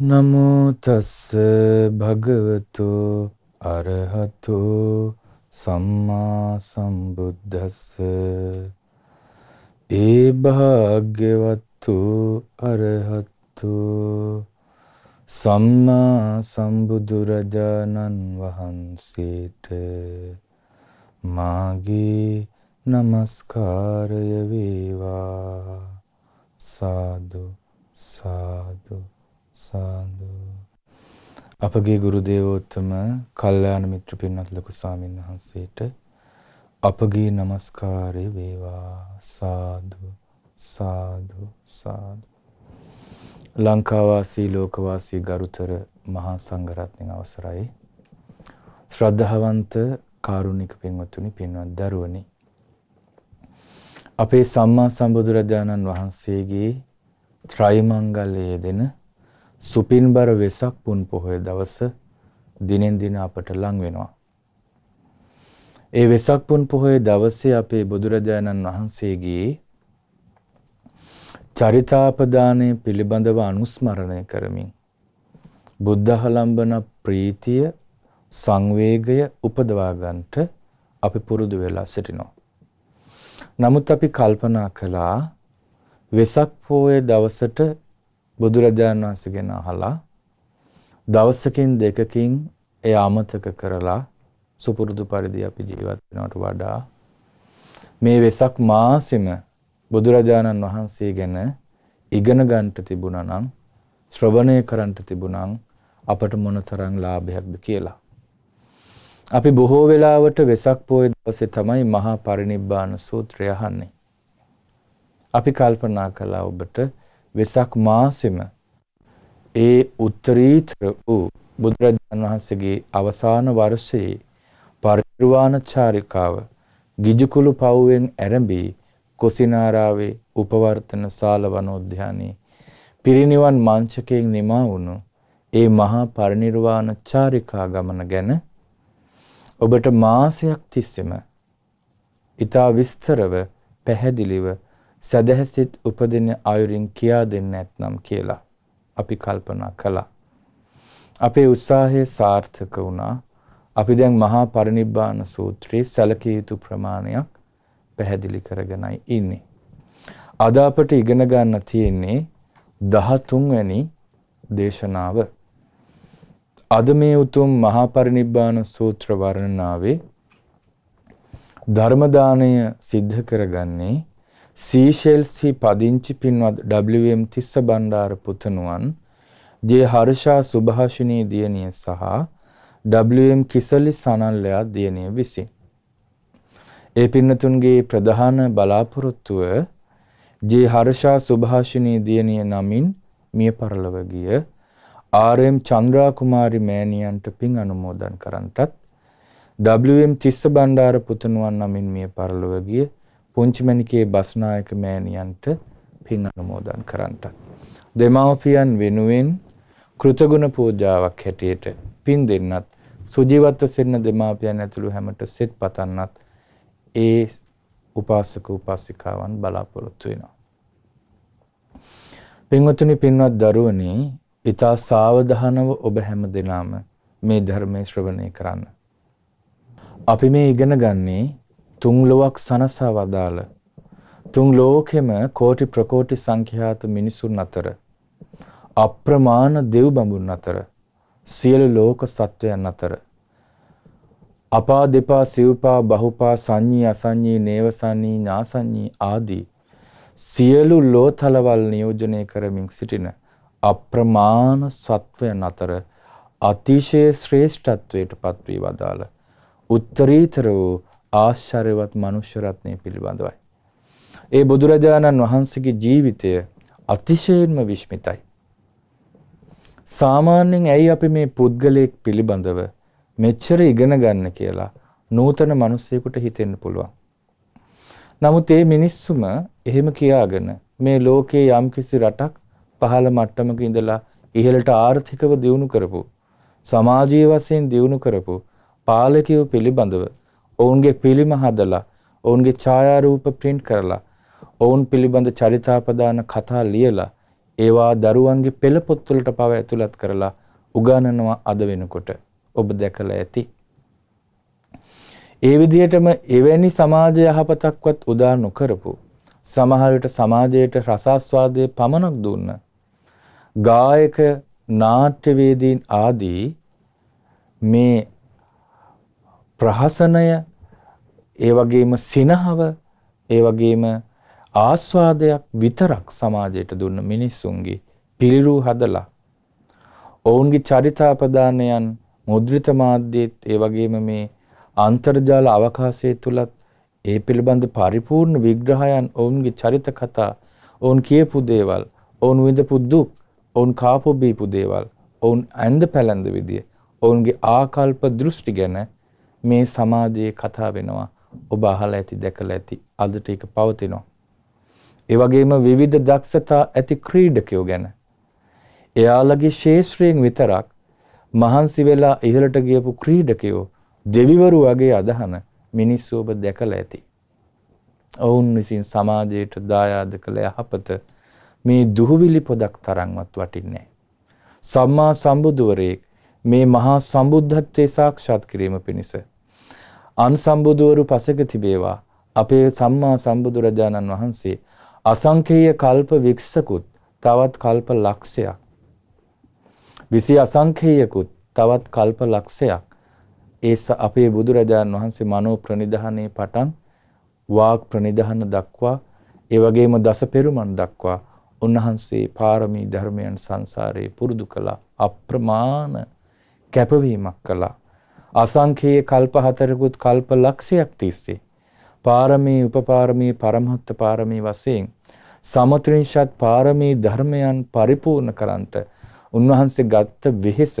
නමෝ තස්ස භගවතු අරහතු සම්මා සම්බුද්දස්ස ඒ භාග්‍යවත්තු අරහතු සම්මා සම්බුදුරජාණන් වහන්සේට මාගේ নমස්කාරය වේවා සාදු සාදු සාදු. අපගේ ගුරු දේවෝත්තම කල්යාණ මිත්‍ර පින්වත් ලොකු ස්වාමීන් වහන්සේට අපගේ নমස්කාරය වේවා. සාදු සාදු සාදු. ලංකාවාසී ලෝකවාසී ගරුතර මහා සංඝරත්නයන් අවසරයි. ශ්‍රද්ධාවන්ත කාරුණික පින්වත්තුනි පින්වත් දරුවනි. අපේ සම්මා සම්බුදුරජාණන් වහන්සේගේ ත්‍රිමංගලයේ දෙන සුපින්බර වෙසක් පුන් පොහොය දවස දිනෙන් දින අපට ලං වෙනවා. ඒ වෙසක් පුන් පොහොය දවසේ අපේ බුදුරජාණන් වහන්සේගේ චරිතාපදානය පිළිබඳව අනුස්මරණය කරමින් බුද්ධහලම්බන ප්‍රීතිය සංවේගය උපදවා ගන්නට අපි පුරුදු වෙලා සිටිනවා. නමුත් අපි කල්පනා කළා වෙසක් පොයේ දවසට බුදුරජාණන් වහන්සේගෙන අහලා දවසකින් දෙකකින් එය අමතක කරලා සුපුරුදු පරිදි අපි ජීවත් වෙනවට වඩා මේ වෙසක් මාසෙම බුදුරජාණන් වහන්සේ ගැන ඉගෙන ගන්නට තිබුණා නම් ශ්‍රවණය කරන්නට තිබුණා අපට මොනතරම් ලාභයක්ද කියලා. අපි බොහෝ වෙලාවට වෙසක් පොය දවසේ තමයි මහා පරිනිබ්බාන සූත්‍රය අහන්නේ. අපි කල්පනා කළා ඔබට වෙසක් මාසෙම ඒ උත්තරීතර වූ බුදුරජාණන් වහන්සේගේ අවසාන වර්ෂයේ පරිනිර්වාණ චාරිකාව ගිජුකුළු පවුවෙන් ඇරඹී කුසිනාරාවේ උපවර්තන ශාල වනෝද්‍යානයේ පිරිනිවන් මංචකයෙන් නිමා වුණු ඒ මහා පරිනිර්වාණ චාරිකා ගමන ගැන ඔබට මාසයක් තිස්සෙම ඊට විස්තරව පැහැදිලිව සදහැසිත උපදින අයුරින් කියා දෙන්න නැත්නම් කියලා අපි කල්පනා කළා. අපේ උත්සාහය සාර්ථක වුණා. අපි දැන් මහා පරිනිබ්බාන සූත්‍රයේ සැලකිය යුතු ප්‍රමාණයක් පැහැදිලි කරගෙනයි ඉන්නේ. අද අපට ඉගෙන ගන්න තියෙන්නේ 13 වෙනි දේශනාව. අද මේ උතුම් මහා පරිනිබ්බාන සූත්‍ර වර්ණනාවේ ධර්ම දාණය සිද්ධ කරගන්නේ සීෂෙල්ස්හි පදිංචි පින්වත් WM තිස්ස බණ්ඩාර පුතණුවන් ජේ හර්ෂා සුභාෂිනී දියණිය සහ WM කිසලි සනල්ලයා දියණිය විසින් ඒ පින්නතුන්ගේ ප්‍රධාන බලාපොරොත්තුව ජේ හර්ෂා සුභාෂිනී දියණිය නමින් මිය පරලව ගිය ආර්.එම්. චන්ද්‍රා කුමාරි මෑණියන්ට පින් අනුමෝදන් කරන්නටත් WM තිස්ස බණ්ඩාර පුතණුවන් නමින් මිය පරලව ගිය පුංචිමණිකේ බස්නායක මෑණියන්ට පින් අනුමෝදන් කරන්නටත් දෙමාපියන් වෙනුවෙන් කෘතගුණ පූජාවක් හැටියට පින් දෙන්නත් සුජීවත්ව සිටින දෙමාපියන් ඇතුළු හැමට සෙත් පතන්නත් ඒ උපාසක උපාසිකාවන් බලාපොරොත්තු වෙනවා. පින්වතුනි පින්වත් දරුවනි, ඊතා සාවධානව ඔබ හැම දිනම මේ ධර්මයේ ශ්‍රවණය කරන්න. අපි මේ ඉගෙන ගන්නේ තුන් ලොවක් සනසා වදාළ. තුන් ලෝකෙම කෝටි ප්‍රකෝටි සංඛ්‍යාත මිනිසුන් අතර අප්‍රමාණ දෙව් බඹුන් අතර සියලු ලෝක සත්වයන් අතර අපා දෙපා සිව්පා බහුපා සංඤී අසංඤී නේවසංඤී ඥාසංඤී ආදී සියලු ලෝතලවල් නියෝජනය කරමින් සිටින අප්‍රමාණ සත්වයන් අතර අතිශය ශ්‍රේෂ්ඨත්වයට පත් වී වදාළ උත්තරීතර වූ ආශ්චර්යවත් මනුෂ්‍ය රත්නය පිළිබඳවයි. ඒ බුදුරජාණන් වහන්සේගේ ජීවිතය අතිශයින්ම විශ්මිතයි. සාමාන්‍යයෙන් ඇයි අපි මේ පුද්ගලයෙක් පිළිබඳව මෙච්චර ඉගෙන ගන්න කියලා නූතන මිනිසෙකුට හිතෙන්න පුළුවන්. නමුත් මේ මිනිස්සුම එහෙම කියාගෙන මේ ලෝකයේ යම්කිසි රටක් පහළ මට්ටමක ඉඳලා ඉහළට ආර්ථිකව දියුණු කරපු සමාජීය වශයෙන් දියුණු කරපු පාලකයෝ පිළිබඳව ඔවුන්ගේ පිළිම හදලා ඔවුන්ගේ ඡායාරූප print කරලා ඔවුන් පිළිබඳ චරිතාපදාන කතා ලියලා ඒවා දරුවන්ගේ පෙළ පොත්වලට පව ඇතුළත් කරලා උගන්වනවා අද වෙනකොට ඔබ දැකලා ඇති. ඒ විදිහටම එවැනි සමාජ යහපතක්වත් උදා නොකරපු සමහර විට සමාජයට රසාස්වාදයේ පමණක් දුන්න ගායක නාට්‍යවේදීන් ආදී මේ ප්‍රහසනය ඒ වගේම සිනහව ඒ වගේම ආස්වාදයක් විතරක් සමාජයට දුන්න මිනිස්සුන්ගේ පිළිරූ හදලා. ඔවුන්ගේ චරිතාපදානයන් මුද්‍රිත මාධ්‍යෙත් ඒ වගේම මේ අන්තර්ජාල අවකාශය තුලත් ඒ පිළිබඳ පරිපූර්ණ විග්‍රහයන් ඔවුන්ගේ චරිත කතා ඔවුන් කියපු දේවල් ඔවුන් විඳපු දුක් ඔවුන් කාපු බීපු දේවල් ඔවුන් ඇඳ පැළඳ විදිය ඔවුන්ගේ ආකල්ප දෘෂ්ටි ගැන මේ සමාජයේ කතා වෙනවා. ඔබ අහලා ඇති දැකලා ඇති අදට ඒක පවතිනවා. ඒ වගේම විවිධ දක්ෂතා ඇති ක්‍රීඩකයෝ ගැන එයාලගේ ශේෂ්ත්‍රයෙන් විතරක් මහන්සි වෙලා ඉහළට ගියපු ක්‍රීඩකයෝ දෙවිවරු වගේ අදහන මිනිස්සු ඔබ දැකලා ඇති. ඔවුන් විසින් සමාජයට දායාද කළ යහපත මේ දුහවිලි පොදක් තරම්වත් වටින්නේ සම්මා සම්බුදුවරයෙක් මේ මහා සම්බුද්ධත්වයේ සාක්ෂාත් කිරීම පිණිස අන්සම්බුදුවරු පසක තිබේවා. අපේ සම්මා සම්බුදුරජාණන් වහන්සේ අසංකේය කල්ප වික්ෂකුත් තවත් කල්ප ලක්ෂයක්. විසි අසංකේයකුත් තවත් කල්ප ලක්ෂයක්. ඒ අපේ බුදුරජාණන් වහන්සේ මනෝ ප්‍රනිධානයේ පටන් වාග් ප්‍රනිධාන දක්වා ඒ වගේම දස පෙරුමන් දක්වා උන්වහන්සේ පාරමී ධර්මයන් සංසාරයේ පුරුදු කළා. අප්‍රමාණ කැපවීමක් කළා. අසංඛේය කල්ප හතරකුත් කල්ප ලක්ෂයක් තිස්සේ පාරමී උපපාරමී පරමහත්ත පාරමී වශයෙන් සමත්‍රිංශත් පාරමී ධර්මයන් පරිපූර්ණ කරන්නට උන්වහන්සේ ගත්ත වෙහෙස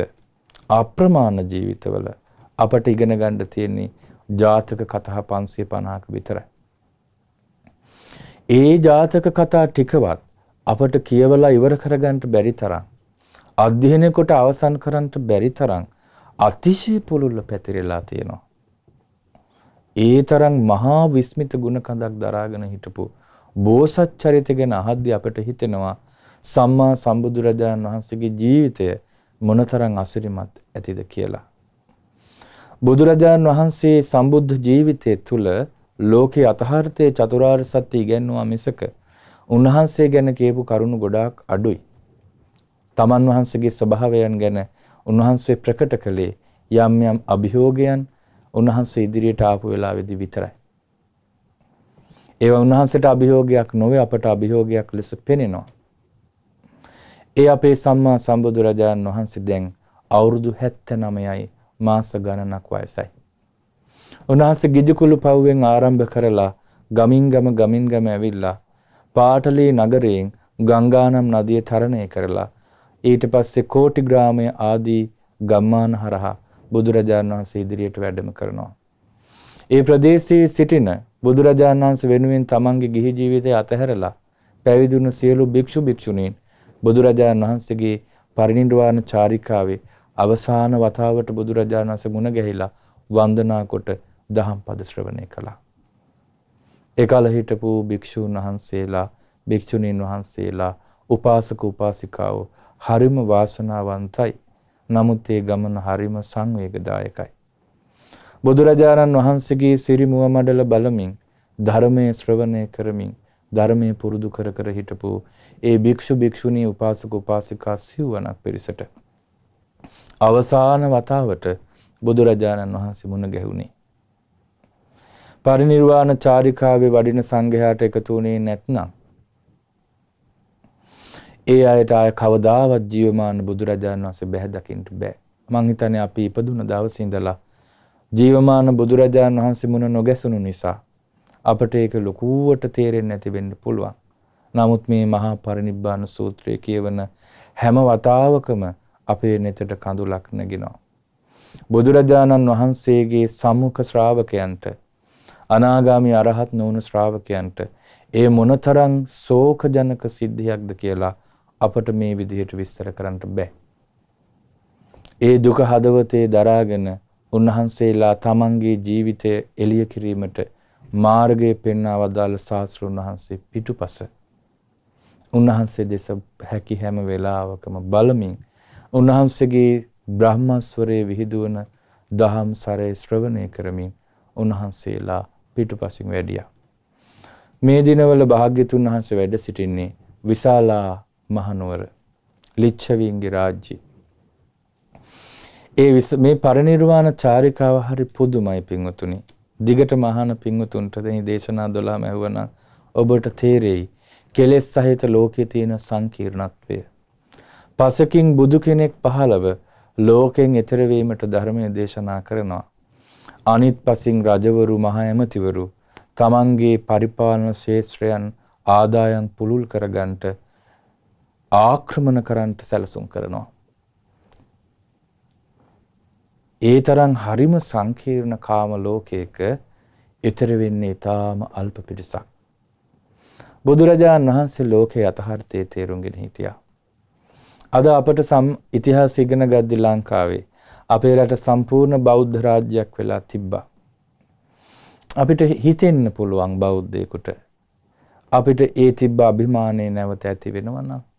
අප්‍රමාණ ජීවිතවල අපට ඉගෙන ගන්න තියෙන්නේ ජාතක කතා 550ක විතරයි. ඒ ජාතක කතා ටිකවත් අපට කියවලා ඉවර කරගන්න බැරි තරම් අධ්‍යයනය කොට අවසන් කරන්නට බැරි තරම් අතිශය පුළුල්ල පැතිරෙලා තියෙනවා. ඒ තරම් මහා විස්මිත ගුණ කඳක් දරාගෙන හිටපු බෝසත් චරිත ගැන අහද්දී අපට හිතෙනවා සම්මා සම්බුදුරජාණන් වහන්සේගේ ජීවිතය මොනතරම් අසිරිමත් ඇතිද කියලා. බුදුරජාණන් වහන්සේ සම්බුද්ධ ජීවිතය තුළ ලෝකේ අතහර්ථයේ චතුරාර්ය සත්‍ය ඉගැන්වුවා මිසක උන්වහන්සේ ගැන කියපු කරුණු ගොඩාක් අඩුයි. තමන් වහන්සේගේ ස්වභාවයන් ගැන උන්වහන්සේ ප්‍රකට කළේ යම් යම් අභියෝගයන් උන්වහන්සේ ඉදිරියට ආපු වෙලාවේදී විතරයි. ඒවා උන්වහන්සේට අභියෝගයක් නොවේ අපට අභියෝගයක් ලෙස පෙනෙනවා. ඒ අපේ සම්මා සම්බුදුරජාණන් වහන්සේ දැන් අවුරුදු 79යි මාස ගණනක් වයසයි. උන්වහන්සේ ගිජුකුළු පව්වෙන් ආරම්භ කරලා ගමින් ගම ගමින් ගම ඇවිල්ලා පාටලී නගරයෙන් ගංගානම් නදිය තරණය කරලා ඊට පස්සේ කෝටි ග්‍රාමය ආදී ගම්මාන හරහා බුදුරජාණන් වහන්සේ ඉදිරියට වැඩම කරනවා. ඒ ප්‍රදේශයේ සිටින බුදුරජාණන් වහන්සේ වෙනුවෙන් තමන්ගේ ගිහි ජීවිතය අතහැරලා පැවිදුණු සියලු භික්ෂු භික්ෂුණීන් බුදුරජාණන් වහන්සේගේ පරිනිර්වාණ චාරිකාවේ අවසාන වතාවට බුදුරජාණන් වහන්සේ මුණ ගැහිලා වන්දනා කොට දහම් පද ශ්‍රවණය කළා. එකල හිටපු භික්ෂූන් වහන්සේලා භික්ෂුණීන් වහන්සේලා උපාසක උපාසිකාවෝ හරිම වාසනාවන්තයි. නමුත් ඒ ගමන හරිම සංවේගදායකයි. බුදුරජාණන් වහන්සේගේ සිරිමුව මඩල බලමින් ධර්මයේ ශ්‍රවණය කරමින් ධර්මයේ පුරුදු කර කර හිටපු ඒ භික්ෂු භික්ෂුණී උපාසක උපාසිකා සිව්වනක් පිරිසට අවසාන වතාවට බුදුරජාණන් වහන්සේ මුණ ගැහුණේ පරිනිර්වාණ චාරිකාවේ වඩින සංඝයාට එකතු වුණේ නැත්නම් ඒ අයට ආය කවදාවත් ජීවමාන බුදුරජාණන් වහන්සේ බැහැ දකින්න බෑ. මං හිතන්නේ අපි ඉපදුන දවසේ ඉඳලා ජීවමාන බුදුරජාණන් වහන්සේ මුණ නොගැසුණු නිසා අපට ඒක ලොකුවට තේරෙන්නේ නැති වෙන්න පුළුවන්. නමුත් මේ මහා පරිනිබ්බාන සූත්‍රය කියවන හැම වතාවකම අපේ නෙතට කඳුලක් නැගෙනවා. බුදුරජාණන් වහන්සේගේ සම්මුඛ ශ්‍රාවකයන්ට අනාගාමි අරහත් නොවුණු ශ්‍රාවකයන්ට ඒ මොනතරම් ශෝකජනක සිද්ධියක්ද කියලා අපට මේ විදිහට විස්තර කරන්න බෑ. ඒ දුක හදවතේ දරාගෙන උන්වහන්සේලා තමන්ගේ ජීවිතය එළිය කිරීමට මාර්ගය පෙන්වා වදාළ ශාස්ත්‍රුන් වහන්සේ පිටුපස උන්වහන්සේ දෙස හැකි හැම වෙලාවකම බලමින් උන්වහන්සේගේ බ්‍රහ්මස්වරයේ විහිදුවන දහම් සරේ ශ්‍රවණය කරමින් උන්වහන්සේලා පිටුපසින් වැඩියා. මේ දිනවල භාග්‍යතුන් වහන්සේ වැඩ සිටින්නේ විශාලා මහනුවර ලිච්ඡවීන්ගේ රාජ්‍යයේ. ඒ මේ පරිනිර්වාණ චාරිකාව හරි පුදුමයි පින්වතුනි. දිගට මහාන පින්වතුන්ට මේ දේශනා 12ම ඇහුවනම් ඔබට තේරෙයි කෙලෙස් සහිත ලෝකයේ තියෙන සංකීර්ණත්වය. පසකින් බුදු කෙනෙක් පහළව ලෝකෙන් එතර වීමට ධර්මයේ දේශනා කරනවා. අනිත් පසින් රජවරු මහා ඇමතිවරු තමන්ගේ පරිපාලන ශේත්‍රයන් ආදායම් පුළුල් කරගන්නට ආක්‍රමණ කරන්නට සැලසුම් කරනවා. ඒ තරම් හරිම සංකීර්ණ කාම ලෝකයක ඊතර වෙන්නේ ඊටාම අල්ප පිටසක්. බුදුරජාණන් වහන්සේ ලෝකේ යථාර්ථයේ තේරුම්ගෙන හිටියා. අද අපට සම් ඉතිහාස ඉගෙන ගද්දි ලංකාවේ අපේ රට සම්පූර්ණ බෞද්ධ රාජ්‍යයක් වෙලා තිබ්බා. අපිට හිතෙන්න පුළුවන් බෞද්ධයෙකුට අපිට ඒ තිබ්බ අභිමානය නැවත ඇති වෙනවා නම්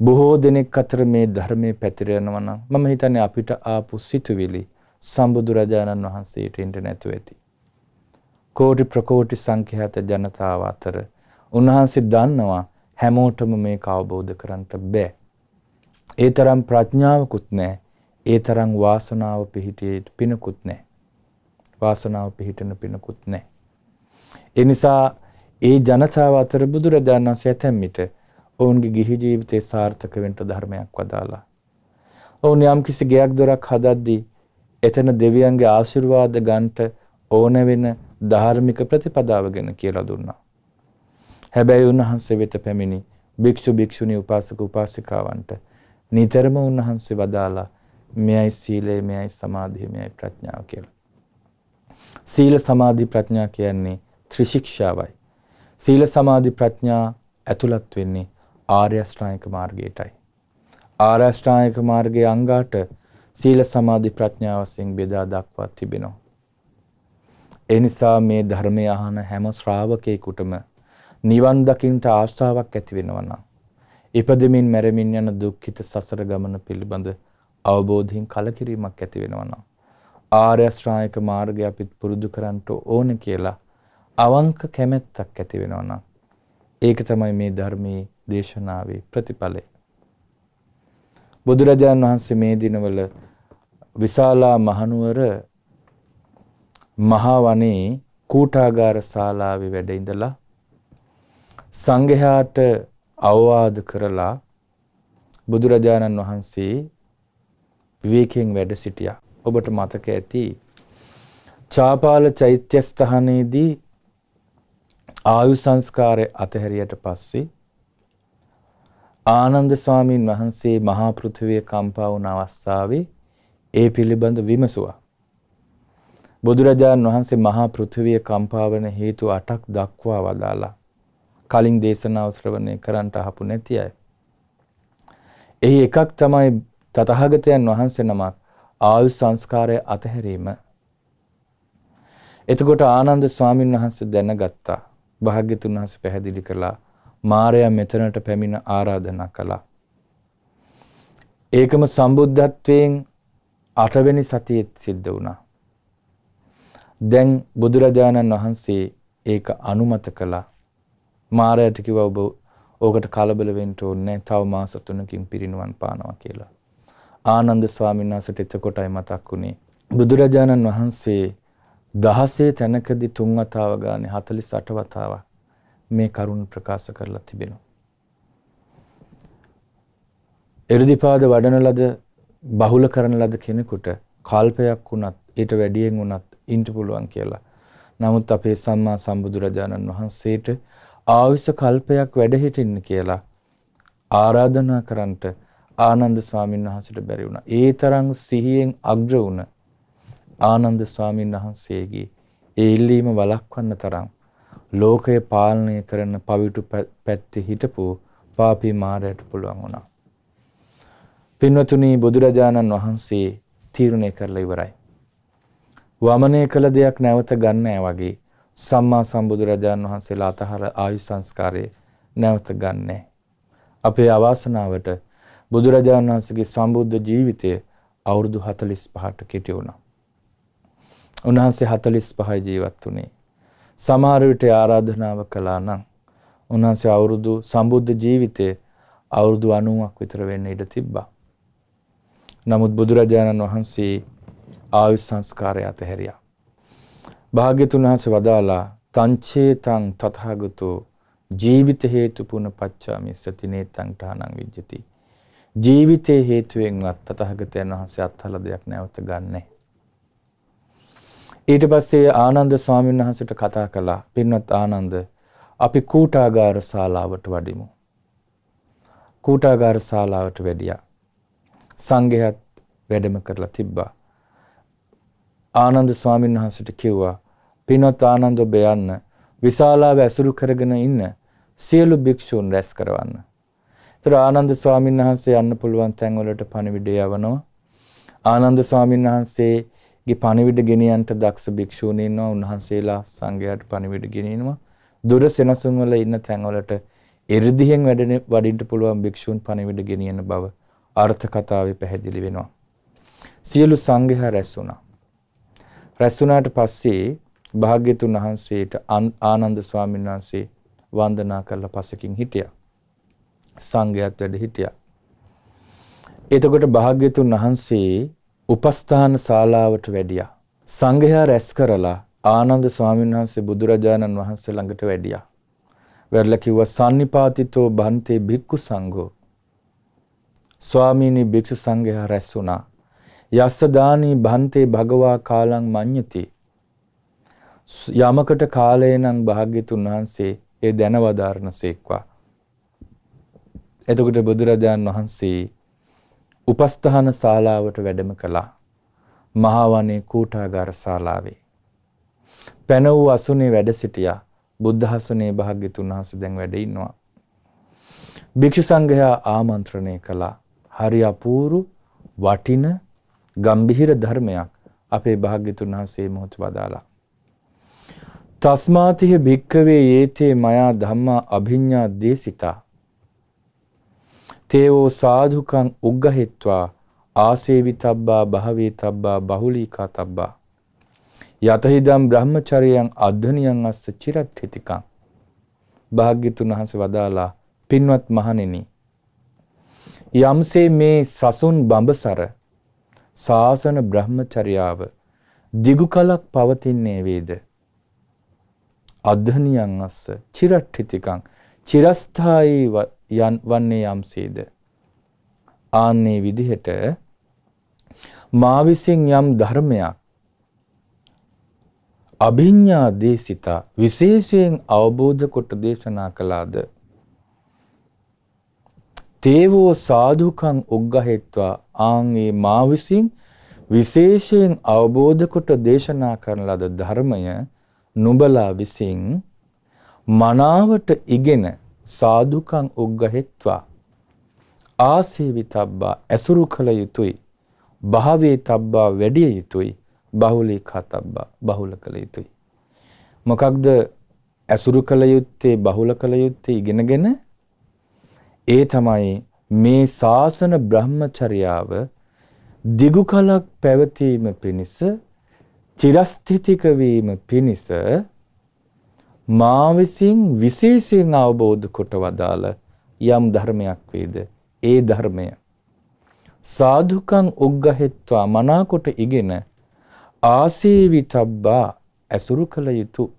බොහෝ දෙනෙක් අතර මේ ධර්මයේ පැතිරෙනවා නම් මම හිතන්නේ අපිට ආපු සිතුවිලි සම්බුදුරජාණන් වහන්සේට ඉන්න නැතුව ඇති. කෝටි ප්‍රකෝටි සංඛ්‍යාත ජනතාව අතර උන්වහන්සේ දන්නවා හැමෝටම මේක අවබෝධ කරන්නට බෑ. ඒ තරම් ප්‍රඥාවකුත් නැහැ. ඒ තරම් වාසනාව පිහිටියේ පිනකුත් නැහැ. වාසනාව පිහිටන පිනකුත් නැහැ. ඒ නිසා ඒ ජනතාව අතර බුදුරජාණන් වහන්සේ ඇතැම් විට ඔවුන්ගේ ගිහි ජීවිතේ සාර්ථක වෙන්න ධර්මයක් වදාලා. ඔවුන් යම් කිසි ගයක් දොරක් හදද්දී එතන දෙවියන්ගේ ආශිර්වාද ගන්නට ඕන වෙන ධාර්මික ප්‍රතිපදාව ගැන කියලා දුන්නා. හැබැයි උන්වහන්සේ වෙත පැමිණි භික්ෂු භික්ෂුණී උපාසක උපාසිකාවන්ට නිතරම උන්වහන්සේ වදාලා මෙයයි සීලය මෙයයි සමාධිය මෙයයි ප්‍රඥාව කියලා. සීල සමාධි ප්‍රඥා කියන්නේ ත්‍රිශික්ෂාවයි. සීල සමාධි ප්‍රඥා ඇතුළත් වෙන්නේ ආර්ය අෂ්ටාංගික මාර්ගයටයි. ආර්ය අෂ්ටාංගික මාර්ගයේ අංගාට සීල සමාධි ප්‍රඥා වශයෙන් බෙදා දක්වා තිබෙනවා. ඒ නිසා මේ ධර්මය අහන හැම ශ්‍රාවකයෙකුටම නිවන් දකින්නට ආශාවක් ඇති වෙනවා නම් ඉපදෙමින් මැරෙමින් යන දුක්ඛිත සසර ගමන පිළිබඳ අවබෝධයෙන් කලකිරීමක් ඇති වෙනවා නම් ආර්ය ශ්‍රායක මාර්ගය අපිත් පුරුදු කරන්න ඕන කියලා අවංක කැමැත්තක් ඇති වෙනවා නම් ඒක තමයි මේ ධර්මයේ දේශනාවේ ප්‍රතිඵලය. බුදුරජාණන් වහන්සේ මේ දිනවල විශාලා මහනුවර මහා වනයේ කූටාගාර ශාලාවේ වැඩ ඉඳලා සංඝයාට අවවාද කරලා බුදුරජාණන් වහන්සේ විවේකයෙන් වැඩ සිටියා. ඔබට මතක ඇති චාපාල චෛත්‍යස්ථානයේදී ආයු සංස්කාරය අතහැරියට පස්සේ ආනන්ද ස්වාමීන් වහන්සේ මහා පෘථිවිය කම්පා වුණ අවස්ථාවේ ඒ පිළිබඳ විමසුවා. බුදුරජාණන් වහන්සේ මහා පෘථිවිය කම්පා වන හේතු 8ක් දක්වා වදාලා. කලින් දේශනාව ශ්‍රවණය කරන්ට අහපු නැති අය. එහි එකක් තමයි තථාගතයන් වහන්සේ නමක් ආයු සංස්කාරය අතහැරීම. එතකොට ආනන්ද ස්වාමීන් වහන්සේ දැනගත්තා. භාග්‍යතුන් වහන්සේ පැහැදිලි කළා මාරයා මෙතනට පැමිණ ආරාධනා කළා. ඒකම සම්බුද්ධත්වයෙන් අටවෙනි සතියෙත් සිද්ධ වුණා. දැන් බුදුරජාණන් වහන්සේ ඒක අනුමත කළා. මාරයට කිව්වා ඔබ ඕකට කලබල වෙන්න ඕනේ තව මාස 3කින් පිරිනුවන් පානවා කියලා. ආනන්ද ස්වාමීන් වහන්සේට එතකොටයි මතක් වුණේ බුදුරජාණන් වහන්සේ දහසේ තැනකදී තුන් වතාව ගානේ 48 වතාවක් මේ කරුණ ප්‍රකාශ කරලා තිබෙනවා. එ르දිපාද වඩන ලද බහුල කරන ලද කෙනෙකුට කල්පයක් වුණත් ඊට වැඩියෙන් වුණත් ඉන්න පුළුවන් කියලා. නමුත් අපේ සම්මා සම්බුදුරජාණන් වහන්සේට ආයුෂ කල්පයක් වැඩ හිටින්න කියලා ආරාධනා කරන්නට ආනන්ද ස්වාමීන් වහන්සේට බැරි වුණා. ඒ තරම් සිහියෙන් අග්‍ර වුණ ආනන්ද ස්වාමීන් වහන්සේගේ ඒ ඉල්ලීම වළක්වන්න තරම් ලෝකය පාලනය කරන පවිටු පැත්තේ හිටපු පාපී මාරයට පුළුවන් වුණා. පින්වතුනි බුදුරජාණන් වහන්සේ තීරණය කරලා ඉවරයි. වමනය කළ දෙයක් නැවත ගන්නෑ වගේ සම්මා සම්බුදුරජාණන් වහන්සේලා අතහර ආයු සංස්කාරයේ නැවත ගන්නෑ. අපේ අවාසනාවට බුදුරජාණන් වහන්සේගේ සම්බුද්ධ ජීවිතය අවුරුදු 45ට කෙටි වුණා. උන්වහන්සේ 45යි ජීවත් වුණේ. සමහර විට ආරාධනාව කළා නම් උන්වහන්සේ අවුරුදු සම්බුද්ධ ජීවිතයේ අවුරුදු 90ක් විතර වෙන්න ඉඩ තිබ්බා. නමුත් බුදුරජාණන් වහන්සේ ආයු සංස්කාරය අතහැරියා. භාග්‍යතුන් වහන්සේ වදාලා තංචේතං තථාගතෝ ජීවිත හේතු පුන පච්චා මිස්සති නේතං ඨානං විජ්ජති. ජීවිතේ හේතුවෙන්වත් තථාගතයන් වහන්සේ අත්හල දෙයක් නැවත ගන්නෑ. ඊට පස්සේ ආනන්ද ස්වාමීන් වහන්සේට කතා කළා. පින්වත් ආනන්ද අපි කූටාගාර ශාලාවට වඩිමු. කූටාගාර ශාලාවට වැඩියා. සංඝයාත් වැඩම කරලා තිබ්බා. ආනන්ද ස්වාමීන් වහන්සේට කිව්වා පින්වත් ආනන්ද ඔබ යන්න විශාලාව ඇසුරු කරගෙන ඉන්න සියලු භික්ෂූන් රැස් කරවන්න. ඒතර ආනන්ද ස්වාමීන් වහන්සේ යන්න පුළුවන් තැන්වලට පණිවිඩය යවනවා. ආනන්ද ස්වාමීන් වහන්සේගේ පණිවිඩ ගෙනියන්නට දක්ෂ භික්ෂූන් ඉන්නවා. උන්වහන්සේලා සංඝයාට පණිවිඩ ගෙනියනවා. දුර සෙනසුන් වල ඉන්න තැන්වලට එ르දිහෙන් වැඩෙන වඩින්න පුළුවන් භික්ෂූන් පණිවිඩ ගෙනියන බව අර්ථ කතාවේ පැහැදිලි වෙනවා. සියලු සංඝයා රැස් වුණා. රැස් වුණාට පස්සේ භාග්‍යතුන් වහන්සේට ආනන්ද ස්වාමීන් වහන්සේ වන්දනා කරලා පසකින් හිටියා. සංඝයාත් වැඩ හිටියා. එතකොට භාග්‍යතුන් වහන්සේ උපස්ථාන ශාලාවට වැඩියා. සංඝයා රැස් කරලා ආනන්ද ස්වාමීන් වහන්සේ බුදුරජාණන් වහන්සේ ළඟට වැඩියා. වැඩලා කිව්වා sannipātito bhante bhikkhu sangho. ස්වාමීනි භික්ෂු සංඝයා රැස් වුණා. යස්ස දානී බන්තේ භගවා කාලං මඤ්ඤති. යමකට කාලය නම් භාග්‍යතුන් වහන්සේ ඒ දැනවදාරනසේක්වා. එතකොට බුදුරජාන් වහන්සේ උපස්ථාන ශාලාවට වැඩම කළා. මහා වනේ කූටාගාර ශාලාවේ. පැන වූ අසුනේ වැඩ සිටියා. බුද්ධ හසනේ භාග්‍යතුන් වහන්සේ දැන් වැඩ ඉන්නවා. භික්ෂු සංඝයා ආමන්ත්‍රණය කළා. හරි අපූරු වටින ගම්භීර ධර්මයක් අපේ භාග්‍යතුන් වහන්සේ මොහොත වදාලා. තස්මාතිහ භික්කවේ යේතේ මයා ධම්මා අභිඤ්ඤා දේසිතා. තේවෝ සාධුකං උග්ගහෙත්වා ආසේවිතබ්බා භාවේතබ්බා බහුලීකාතබ්බා. යතහිදම් බ්‍රහ්මචර්යයන් අධ්වනියන් අස්ස චිරට්ඨිතිකං භාග්‍යතුන් වහන්සේ වදාලා පින්වත් මහණෙනි යම්සේ මේ සසුන් බඹසර සාසන බ්‍රහ්මචර්යාව දිගු කලක් පවතින්නේ වේද? අධ්වනියන් අස්ස චිරට්ඨිතිකං චිරස්ථායි වන්නේ යම්සේද ආන්නේ විදිහට මා විසින් යම් ධර්මයක් අභිඤ්ඤා දේශිතා විශේෂයෙන් අවබෝධ කොට දේශනා කළාද? තේවෝ සාධුකං උග්ගහෙත්වා ආන්ගේ මා විසින් විශේෂයෙන් අවබෝධ කොට දේශනා කරන ලද ධර්මය නුඹලා විසින් මනාවට ඉගෙන සාධුකං උග්ගහෙත්වා. ආසීවිතබ්බා ඇසුරු කළ යුතුයි. භාවේ තබ්බා වැඩිය යුතුයි. බහුලී කතබ්බා බහුල කළ යුතුයි. මොකක්ද ඇසුරු කළ යුත්තේ බහුල කළ යුත්තේ ඉගෙනගෙන? ඒ තමයි මේ ශාසන බ්‍රහ්මචර්යාව දිගු කලක් පැවතීම පිණිස චිරස්ථිතික වීම පිණිස මා විසින් විශේෂයෙන් අවබෝධ කොට වදාළ යම් ධර්මයක් වේද? ඒ ධර්මය. සාධුකං උග්ගහෙත්වා මනාකොට ඉගෙන ආසීවිතබ්බා ඇසුරු කළ යුතු.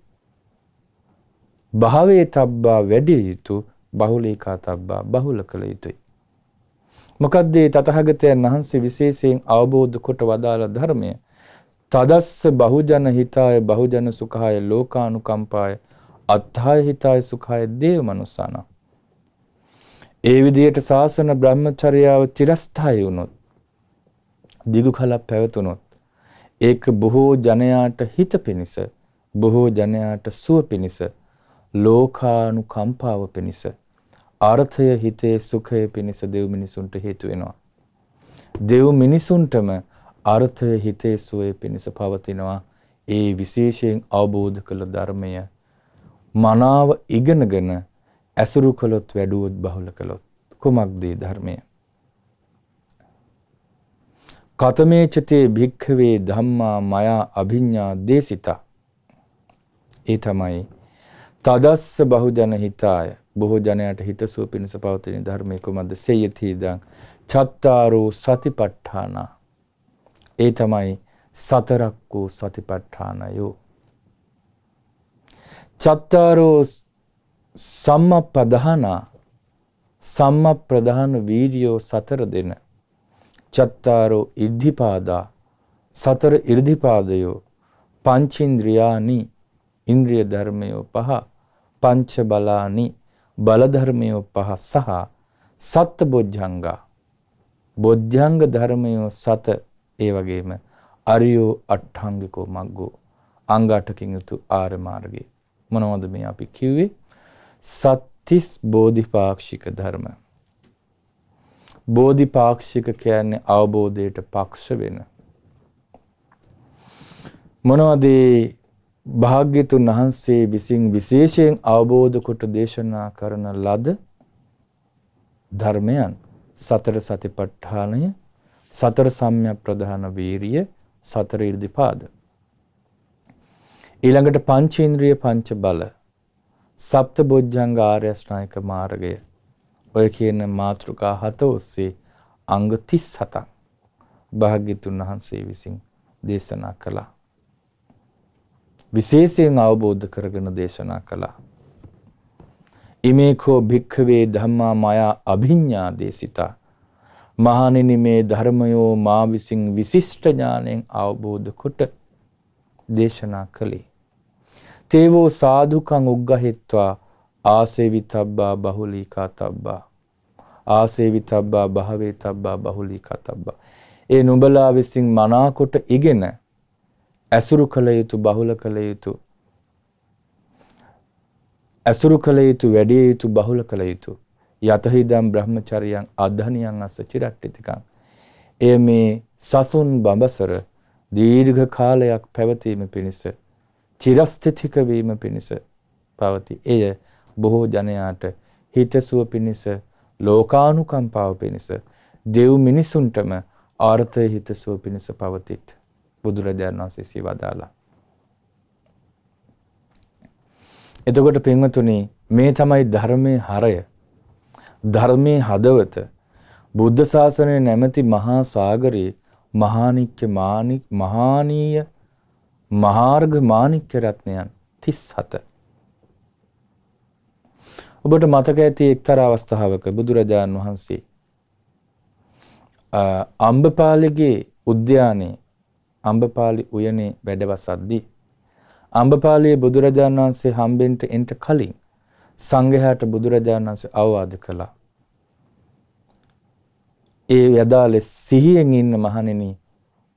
භාවේ තබ්බා වැඩිය යුතු බහුලීකා තබ්බා බහුල කළ යුතුයි. මොකක්ද ඒ තතහගතයන් වහන්සේ විශේෂයෙන් අවබෝධ කොට වදාළ ධර්මය? තදස්ස බහුජන හිතාය බහුජන සුඛාය ලෝකානුකම්පාය අත්ථාය හිතාය සුඛාය දේව මනුස්සාන ඒ විදිහට ශාසන බ්‍රහ්මචර්යාව චිරස්ථායි වුණොත් දිගු කලක් පැවතුනොත් ඒක බොහෝ ජනයාට හිත පිණිස බොහෝ ජනයාට සුව පිණිස ලෝකානුකම්පාව පිණිස අර්ථය හිතේ සුඛය පිණිස දෙව් මිනිසුන්ට හේතු වෙනවා. දෙව් මිනිසුන්ටම අර්ථය හිතේ සුවය පිණිස පවතිනවා. ඒ විශේෂයෙන් අවබෝධ කළ ධර්මය මනාව ඉගෙනගෙන ඇසුරු කළොත් වැඩුවොත් බහුල කළොත් කුමක්ද ධර්මය? කතමේචතේ භික්ඛවේ ධම්මා මයා අභිඤ්ඤා දේසිතා. ඒ තමයි තදස්ස බහුජන හිතාය බොහෝ ජනයාට හිතසුව පිණිස පවතින ධර්මයේ කුමද්ද සේයති දං චත්තාරෝ සතිපට්ඨාන ඒ තමයි සතරක් වූ සතිපට්ඨානයෝ චත්තාරෝ සම්මප්පදාන සම්මප්‍රදාන වීර්යෝ සතර දෙන. චත්තාරෝ ඉද්ධිපාදා. සතර ඉර්ධිපාදයෝ පංචින්ද්‍රියානි. ඉන්ද්‍රිය ධර්මයෝ පහ. පංච බලානි බල ධර්මයෝ පහ සහ සත්ත බොජ්ජංගා බොජ්ජංග ධර්මයෝ සත. ඒ වගේම අරියෝ අට්ඨාංගිකෝ මග්ගෝ. අංග 8කින් යුතු ආර්ය මාර්ගය මොනවද මේ අපි කිව්වේ? සත්‍තිස් බෝධිපාක්ෂික ධර්ම. බෝධිපාක්ෂික කියන්නේ අවබෝධයට පක්ෂ වෙන. මොනවද භාග්‍යතුන් වහන්සේ විසින් විශේෂයෙන් අවබෝධ කොට දේශනා කරන ලද ධර්මයන්? සතර සතිපට්ඨානය සතර සම්‍යක් ප්‍රධාන වීරිය සතර ඉර්ධිපාද. ඊළඟට පංචේන්ද්‍රිය පංච බල සප්ත බොජ්ජංග ආර්ය අෂ්ටාංගික මාර්ගය ඔය කියන මාතෘකා හත ඔස්සේ අංග 37ක් භාග්‍යතුන් වහන්සේ විසින් දේශනා කළා විශේෂයෙන් අවබෝධ කරගෙන දේශනා කළා. ඉමේකෝ භික්ඛවේ ධම්මා මයා අභිඤ්ඤා දේශිතා. මහණෙනි මේ ධර්මයෝ මා විසින් විශිෂ්ට ඥාණයෙන් අවබෝධ කොට දේශනා කළේ. තේවෝ සාදුකං උග්ගහෙත්වා ආසේවිතබ්බා බහුලීකාතබ්බා. ආසේවිතබ්බා භාවේතබ්බා බහුලීකාතබ්බා. ඒ නුඹලා විසින් මනාකොට ඉගෙන ඇසුරු කළ යුතු බහුල කළ යුතු ඇසුරු කළ යුතු වැඩිය යුතු බහුල කළ යුතු යතහිදම් බ්‍රහ්මචරියන් අධහනියන් අස්ස චිරට්ටිතිකං එය මේ සසුන් බඹසර දීර්ඝ කාලයක් පැවතීම පිණිස චිරස්ථිතික වීම පිණිස පවති. එය බොහෝ ජනයාට හිතසුව පිණිස ලෝකානුකම්පාව පිණිස දෙව් මිනිසුන්ටම ආර්ථය හිතසුව පිණිස පවතිත්. බුදුරජාණන් වහන්සේ සිය වදාලා. එතකොට පින්වතුනි මේ තමයි ධර්මයේ හරය. ධර්මයේ හදවත බුද්ධ ශාසනය නැමැති මහා සාගරයේ මහානික්‍ය මානික් මහානීය මහාර්ග මානික්‍ය රත්නයන් 37 ඔබට මතක ඇති එක්තරා අවස්ථාවක බුදුරජාන් වහන්සේ අම්බපාලිගේ උද්‍යානයේ අම්බපාලි උයනේ වැඩවසද්දී අම්බපාලියේ බුදුරජාණන් වහන්සේ හම්බෙන්ට එන්ට කලින් සංඝයාට බුදුරජාණන් වහන්සේ අවවාද කළා. ඒ යදාලේ සිහියෙන් ඉන්න මහණෙනි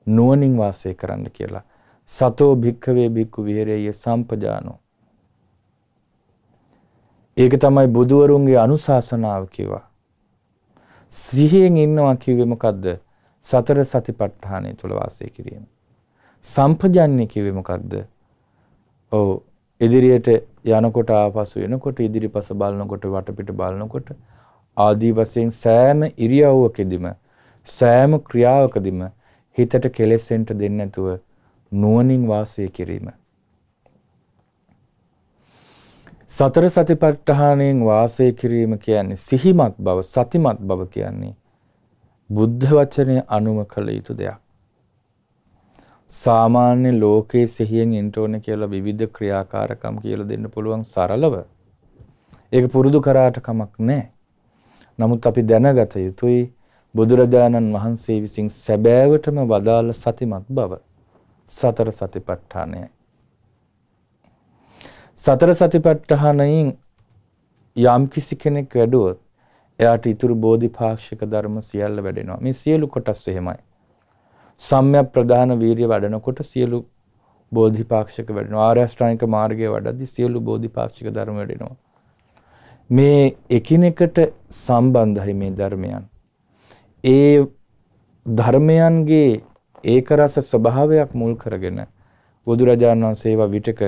නුවණින් වාසය කරන්න කියලා. සතෝ භික්ඛවේ භික්ඛු විහෙරේය සම්පජානෝ. ඒක තමයි බුදුවරුන්ගේ අනුශාසනාව කිව්වා. සිහියෙන් ඉන්නවා කිව්වේ මොකද්ද? සතර සතිපට්ඨානය තුල වාසය කිරීම. සම්පජන්‍ය කිව්වේ මොකක්ද? ඔව් ඉදිරියට යනකොට ආපසු එනකොට ඉදිරිපස බලනකොට වටපිට බලනකොට ආදී වශයෙන් සෑම ඉරියව්වකදීම සෑම ක්‍රියාවකදීම හිතට කෙලෙසෙන්න දෙන්නේ නැතුව නුවණින් වාසය කිරීම. සතර සතිපට්ඨානයෙන් වාසය කිරීම කියන්නේ සිහිමත් බව සතිමත් බව කියන්නේ බුද්ධ වචනය අනුම කළ යුතු දෙයක්. සාමාන්‍ය ලෝකයේ සිහියෙන් ඉන්න ඕන කියලා විවිධ ක්‍රියාකාරකම් කියලා දෙන්න පුළුවන් සරලව. ඒක පුරුදු කරාට කමක් නැහැ. නමුත් අපි දැනගත යුතුයි බුදුරජාණන් වහන්සේ විසින් සැබෑවටම වදාළ සතිමත් බව සතර සතිපට්ඨානයයි. සතර සතිපට්ඨානයෙන් යම් කිසි කෙනෙක් වැඩුවොත් එයාට ඉතුරු බෝධිපාක්ෂික ධර්ම සියල්ල වැඩෙනවා. මේ සියලු කොටස් එහෙමයි. සම්‍යක් ප්‍රධාන වීරිය වඩනකොට සියලු බෝධිපාක්ෂික වැඩෙනවා. ආර්ය අෂ්ටාංගික මාර්ගය වඩද්දී සියලු බෝධිපාක්ෂික ධර්ම වැඩෙනවා. මේ එකිනෙකට සම්බන්ධයි මේ ධර්මයන්. ඒ ධර්මයන්ගේ ඒකරස ස්වභාවයක් මුල් කරගෙන බුදුරජාණන් වහන්සේ ඒවා විටක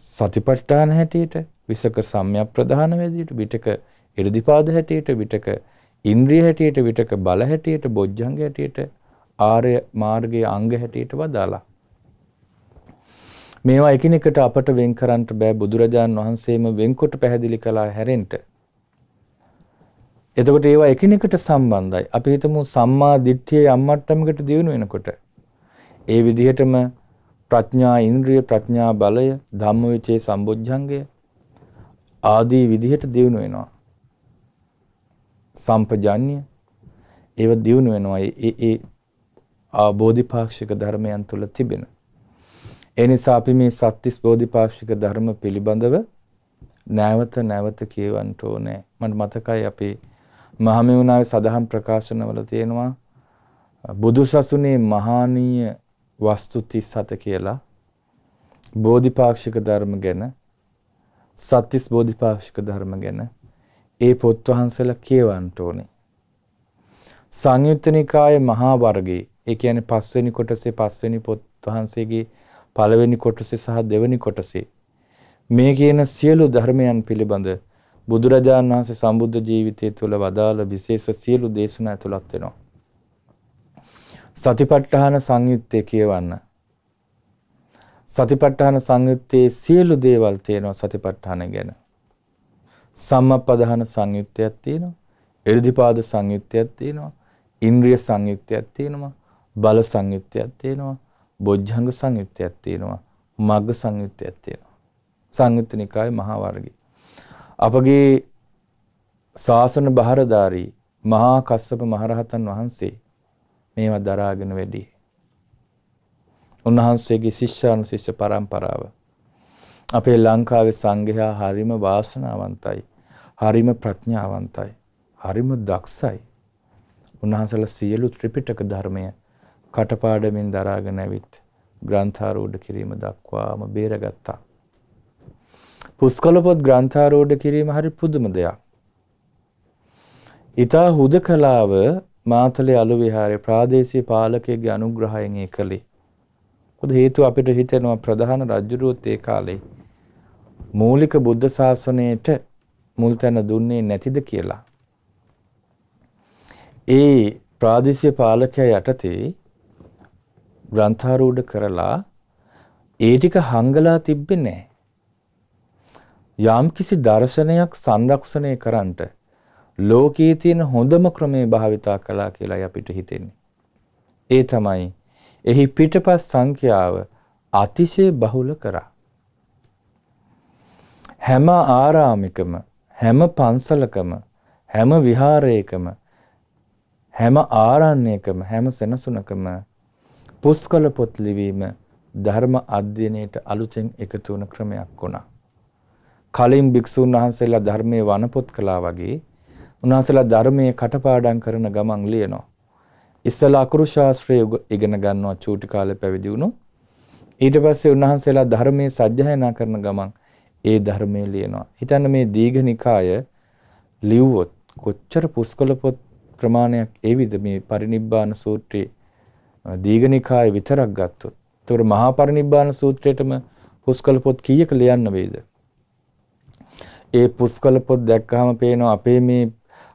සතිපට්ඨාන හැටියට විසක සම්‍යක් ප්‍රධාන වේදියට විටක ඉර්ධිපාද හැටියට විටක ඉන්ද්‍රිය හැටියට විටක බල හැටියට බොජ්ජංග හැටියට ආර්ය මාර්ගයේ අංග හැටියට වදාලා මේවා එකිනෙකට අපට වෙන් කරන්න බෑ බුදුරජාන් වහන්සේම වෙන්කොට පැහැදිලි කළා හැරෙන්න. එතකොට ඒවා එකිනෙකට සම්බන්ධයි. අපි හිතමු සම්මා දිට්ඨිය යම් මට්ටමකට දියුණු වෙනකොට ඒ විදිහටම ප්‍රඥා ඉන්ද්‍රිය ප්‍රඥා බලය ධම්මවිචේ සම්බොජ්ජංගය ආදී විදිහට දියුණු වෙනවා. සම්පජඤ්ඤය ඒව දියුණු වෙනවා. ඒ ඒ ආબોධිපාක්ෂික ධර්මයන් තුල තිබෙන. ඒ නිසා අපි මේ සත්‍තිස් බෝධිපාක්ෂික ධර්ම පිළිබඳව නැවත නැවත කියවන්න ඕනේ. මට මතකයි අපි මහමෙවුනාවේ සදහම් ප්‍රකාශනවල තියෙනවා බුදුසසුනේ මහානීය වස්තු 37 කියලා බෝධිපාක්ෂික ධර්ම ගැන සත්‍තිස් බෝධිපාක්ෂික ධර්ම ගැන ඒ පොත් වහන්සේලා කියවන්න ඕනේ. සංයුත්ත නිකායේ මහා වර්ගයේ ඒ කියන්නේ පස්වෙනි කොටසේ පස්වෙනි පොත් වහන්සේගේ පළවෙනි කොටසේ සහ දෙවෙනි කොටසේ මේ කියන සියලු ධර්මයන් පිළිබඳ බුදුරජාණන් වහන්සේ සම්බුද්ධ ජීවිතය තුළ වදාළ විශේෂ සියලු දේශනා ඇතුළත් වෙනවා. සතිපට්ඨාන සංයුත්තේ කියවන්න. සතිපට්ඨාන සංයුත්තේ සියලු දේවල් තියෙනවා සතිපට්ඨාන ගැන. සම්මප්පදාන සංයුත්තයක් තියෙනවා. එ르දිපාද සංයුත්තයක් තියෙනවා. ඉන්ද්‍රිය සංයුත්තයක් තියෙනවා. බල සංයුත්තයක් තියෙනවා. බොජ්ජංග සංයුත්තයක් තියෙනවා. මග්ග සංයුත්තයක් තියෙනවා. සංයුත්ත නිකායේ මහා වර්ගය. අපගේ ශාසන බහරදාරී මහා කස්සප මහරහතන් වහන්සේ මේවා දරාගෙන වැඩි. උන්වහන්සේගේ ශිෂ්‍යානුශිෂ්‍ය පරම්පරාව අපේ ලංකාවේ සංඝයා හරිම වාසනාවන්තයි. හරිම ප්‍රඥාවන්තයි. හරිම දක්ෂයි. උන්වහන්සේලා සියලු ත්‍රිපිටක ධර්මය කටපාඩමින් දරාගෙන ඇවිත් ග්‍රන්ථාරූඪ කිරීම දක්වාම බේරගත්තා. පුස්කොළ පොත් ග්‍රන්ථාරූඪ කිරීම හරි පුදුම දෙයක්. ඊතා හුදකලාව මාතලේ අලු විහාරයේ ප්‍රාදේශීය පාලකයෙක්ගේ අනුග්‍රහයෙන් ඒ කළේ. මොකද හේතුව අපිට හිතෙනවා ප්‍රධාන රජුරුවත් ඒ කාලේ මූලික බුද්ධ ශාසනයට මුල් තැන දුන්නේ නැතිද කියලා. ඒ ප්‍රාදේශීය පාලකයා යටතේ ග්‍රන්ථාරූඪ කරලා ඒ ටික හංගලා තිබ්බේ නැහැ. යම්කිසි දර්ශනයක් සංරක්ෂණය කරන්නට ලෝකයේ තියෙන හොඳම ක්‍රමේ භාවිතා කළා කියලායි අපිට හිතෙන්නේ. ඒ තමයි එහි පිටපස් සංඛ්‍යාව අතිශය බහුල කරා. හැම ආරාමිකම හැම පන්සලකම හැම විහාරයකම හැම ආරණ්‍යකම හැම සෙනසුනකම පුස්කොළ පොත් ලිවීම ධර්ම අධ්‍යයනයට අලුතෙන් එකතු වන ක්‍රමයක් වුණා. කලින් භික්ෂුන් වහන්සේලා ධර්මයේ වනපොත් කළා වගේ උන්වහන්සේලා ධර්මයේ කටපාඩම් කරන ගමන් ලියනවා. ඉස්සලා අකුරු ශාස්ත්‍රය ඉගෙන ගන්නවා චූටි කාලේ පැවිදි වුණොත්. ඊට පස්සේ උන්වහන්සේලා ධර්මයේ සජ්ජායනා කරන ගමන් ඒ ධර්මයේ ලියනවා. හිතන්න මේ දීඝනිකාය ලිව්වොත් කොච්චර පුස්කොළ පොත් ප්‍රමාණයක් ඒවිද මේ පරිනිබ්බාන සූත්‍රයේ දීඝනිකාය විතරක් ගත්තොත්. ඒතකොට මහා පරිනිබ්බාන සූත්‍රයේටම පුස්කොළ පොත් කීයක ලියන්න වේද? ඒ පුස්කොළ පොත් දැක්කහම පේනවා අපේ මේ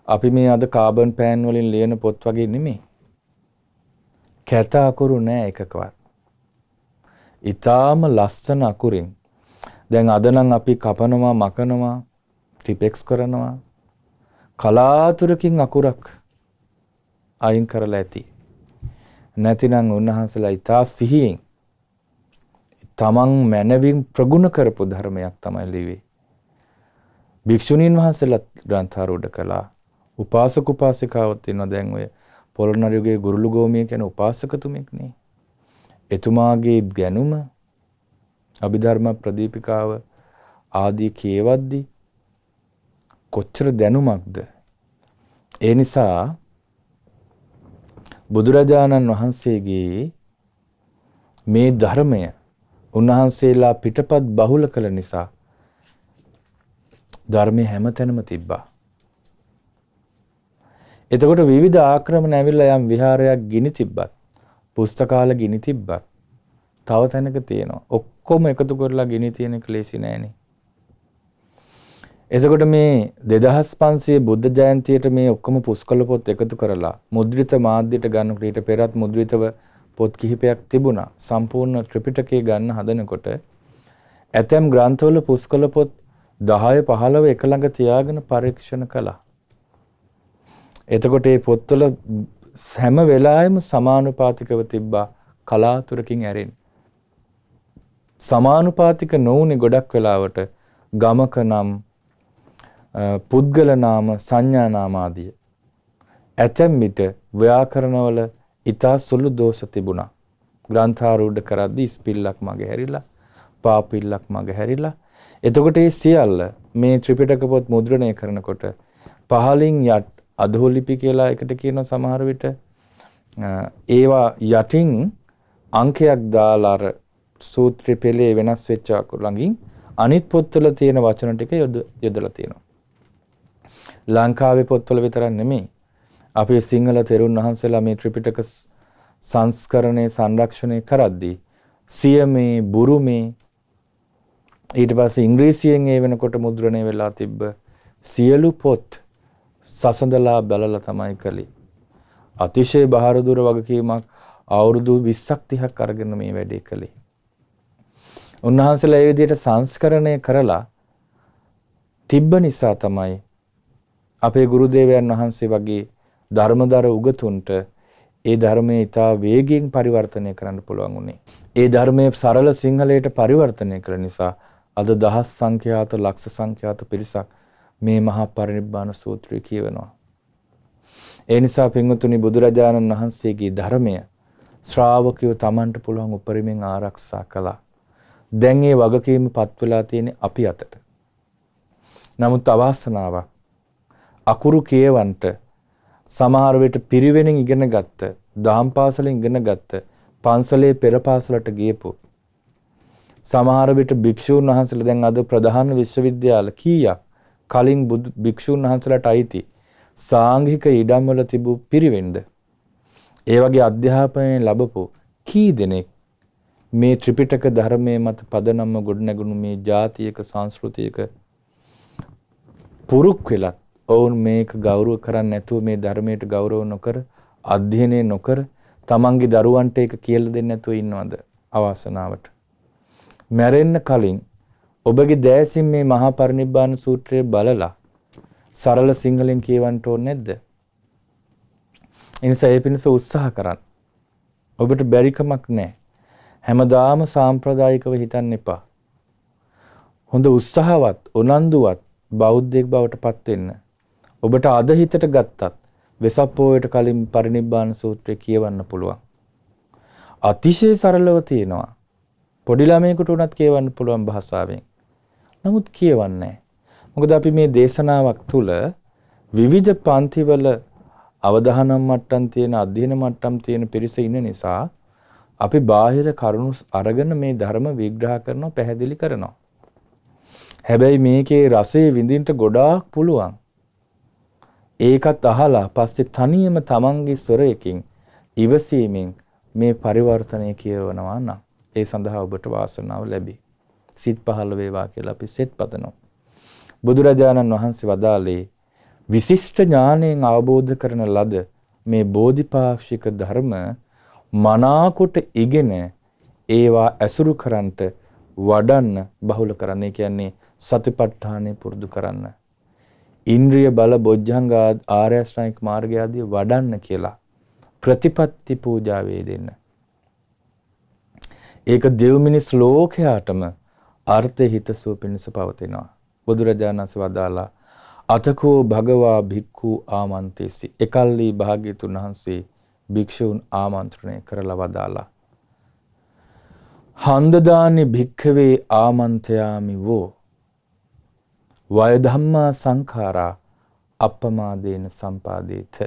අපි මේ අද කාබන් පෑන් වලින් ලියන පොත් වගේ නෙමෙයි. කැත අකුරු නෑ එකකවත්. ඊටාම ලස්සන අකුරින් දැන් අද නම් අපි කපනවා මකනවා ටිපෙක්ස් කරනවා කලාතුරකින් අකුරක් අයින් කරලා ඇති. නැතිනම් උන්වහන්සේලා ඊටා සිහියෙන් තමන් මනවින් ප්‍රගුණ කරපු ධර්මයක් තමයි ලිව්වේ. භික්ෂුණීන් වහන්සේලා ග්‍රන්ථාරූඪ කළා. උපාසක උපාසිකාවක් ඉන්නවා දැන් ඔය පොළොන්නරුවේ ගුරුළු ගෝමිය කියන උපාසකතුමෙක් නේ. එතුමාගේ ගැනුම අභිධර්ම ප්‍රදීපිකාව ආදී කියවද්දි කොච්චර දැනුමක්ද ඒ නිසා බුදුරජාණන් වහන්සේගේ මේ ධර්මය උන්වහන්සේලා පිටපත් බහුල කළ නිසා ධර්මයේ හැමතැනම තිබ්බා. එතකොට විවිධ ආක්‍රමණ ඇවිල්ලා යම් විහාරයක් ගිනි තිබ්බත්, පුස්තකාල ගිනි තිබ්බත් තව තැනක තියෙනවා. ඔක්කොම එකතු කරලා ගිනි තියෙන ක්ලේසි නෑනේ. එතකොට මේ 2500 බුද්ධ ජයන්තියට මේ ඔක්කොම පුස්කොළ පොත් එකතු කරලා මුද්‍රිත මාධ්‍යයට ගන්නකොට ඊට පෙරත් මුද්‍රිතව පොත් කිහිපයක් තිබුණා. සම්පූර්ණ ත්‍රිපිටකය ගන්න හදනකොට ඇතැම් ග්‍රන්ථවල පුස්කොළ පොත් 10 15 එක ළඟ තියාගෙන පරීක්ෂණ කළා. එතකොට මේ පොත්වල හැම වෙලාවෙම සමානුපාතිකව තිබ්බා කලාතුරකින් ඇරෙන්නේ. සමානුපාතික නොවුනේ ගොඩක් වෙලාවට ගමක නම් පුද්ගල නාම සංඥා නාම ආදිය. ඇතැම් විට ව්‍යාකරණවල ඊතා සුළු දෝෂ තිබුණා. ග්‍රන්ථාරූඪ කරද්දී ස්පිල්ලක් මගේ හැරිලා, පාපිල්ලක් මගේ හැරිලා. එතකොට මේ සියල්ල මේ ත්‍රිපිටක පොත් මුද්‍රණය කරනකොට පහලින් යට අධෝලිපි කියලා එකට කියන සමහර විට ඒවා යටින් අංකයක් දාලා අර සූත්‍ර පෙළේ වෙනස් වෙච්ච ළඟින් අනිත් පොත්වල තියෙන වචන ටික යොදලා තියෙනවා. ලංකාවේ පොත්වල විතරක් නෙමෙයි. අපේ සිංහල තෙරුන් වහන්සේලා මේ ත්‍රිපිටක සංස්කරණය සංරක්ෂණය කරද්දී සියමේ බුරුමේ ඊට පස්සේ ඉංග්‍රීසියෙන් ඒ වෙනකොට මුද්‍රණය වෙලා තිබ්බ සියලු පොත් සසඳලා බලලා තමයි කළේ. අතිශය බහරදුර වගකීමක් අවුරුදු 20ක් 30ක් අරගෙන මේ වැඩේ කළේ. උන්වහන්සේලා ඒ විදිහට සංස්කරණය කරලා තිබ්බ නිසා තමයි අපේ ගුරුදේවයන් වහන්සේ වගේ ධර්මදර උගතුන්ට ඒ ධර්මයේ ඉතා වේගයෙන් පරිවර්තනය කරන්න පුළුවන් උනේ. ඒ ධර්මයේ සරල සිංහලයට පරිවර්තනය කළ නිසා අද දහස් සංඛ්‍යාත ලක්ෂ සංඛ්‍යාත පිරිසක් මේ මහා පරිනිබ්බාන සූත්‍රය කියවනවා. ඒ නිසා පින්වතුනි බුදුරජාණන් වහන්සේගේ ධර්මය ශ්‍රාවකයෝ Tamanට පුළුවන් උපරිමෙන් ආරක්ෂා කළා. දැන් ඒ වගකීම පත් වෙලා තියෙන අපි අතට. නමුත් අවාසනාවක් අකුරු කියවන්ට සමහර විට පිරිවෙනින් ඉගෙන ගත්ත, දහම් පාසලෙන් ඉගෙන ගත්ත, පන්සලේ පෙර පාසලට ගියපු. සමහර විට භික්ෂූන් වහන්සේලා දැන් අද ප්‍රධාන විශ්වවිද්‍යාල කීයක්? කලින් භික්ෂූන් වහන්සේලාට අයිති සාංඝික ඉඩම්වල තිබූ පිරිවෙන්ද? ඒ වගේ අධ්‍යාපනය ලැබපු කී දෙනෙක් මේ ත්‍රිපිටක ධර්මයේ මත පදනම්ම ගොඩනැගුණු මේ ජාතියක සංස්කෘතියක පුරුක් වෙලත් ඔවුන් මේක ගෞරව කරන්නේ නැතුව මේ ධර්මයට ගෞරව නොකර අධ්‍යයනය නොකර තමන්ගේ දරුවන්ට ඒක කියලා දෙන්නේ නැතුව ඉන්නවද අවාසනාවට මැරෙන්න කලින් ඔබගේ දෑසින් මේ මහා පරිනිබ්බාන සූත්‍රය බලලා සරල සිංහලෙන් කියවන්න ඕනේ නැද්ද? එනිසා ඒ පිණිස උත්සාහ කරන්න. ඔබට බැරිකමක් නැහැ. හැමදාම සාම්ප්‍රදායිකව හිතන්න එපා. හොඳ උත්සාහවත්, උනන්දුවත් බෞද්ධයෙක් බවට පත් වෙන්න. ඔබට අද හිතට ගත්තත් වෙසප්පෝයට කලින් පරිනිබ්බාන සූත්‍රය කියවන්න පුළුවන්. අතිශය සරලව තියෙනවා. පොඩි ළමයෙකුට උනත් කියවන්න පුළුවන් භාෂාවෙන්. නමුත් කියවන්නේ මොකද අපි මේ දේශනාවක් තුළ විවිධ පන්තිවල අවධානම් මට්ටම් තියෙන අධ්‍යයන මට්ටම් තියෙන පිරිස ඉන්න නිසා අපි බාහිර කරුණු අරගෙන මේ ධර්ම විග්‍රහ කරනවා පැහැදිලි කරනවා. හැබැයි මේකේ රසය විඳින්න ගොඩාක් පුළුවන්. ඒකත් අහලා පස්සේ තනියම තමන්ගේ ස්වරයකින් ඉවසීමෙන් මේ පරිවර්තනය කියවනවා නම් ඒ සඳහා ඔබට වාසනාව ලැබේ. සිත් පහළ වේවා කියලා අපි සෙත් පතනවා. බුදුරජාණන් වහන්සේ වදාළේ විශිෂ්ට ඥාණයෙන් අවබෝධ කරන ලද මේ බෝධිපාක්ෂික ධර්ම මනාකොට ඉගෙන ඒවා ඇසුරු කරන්ට වඩන්න බහුල කරන්න කියන්නේ සතිපට්ඨානෙ පුරුදු කරන්න ඉන්ද්‍රිය බල බොජ්ජංග ආර්ය අෂ්ටාංගික මාර්ගය ආදී වඩන්න කියලා ප්‍රතිපත්ති පූජාවේ දෙන්න. ඒක දෙව් මිනිස් ලෝකයාටම අර්ථ හිතසුව පිණිස පවතිනවා. බුදුරජාණන් වහන්සේ වදාලා අතකෝ භගවා භික්ඛු ආමන්තේසි. එකල්ලි භාග්‍යතුන් වහන්සේ භික්ෂූන් ආමන්ත්‍රණය කරලා වදාලා. හන්දදානි භික්ඛවේ ආමන්ත්‍යාමි වෝ වය ධම්මා සංඛාරා අප්පමාදේන සම්පාදේත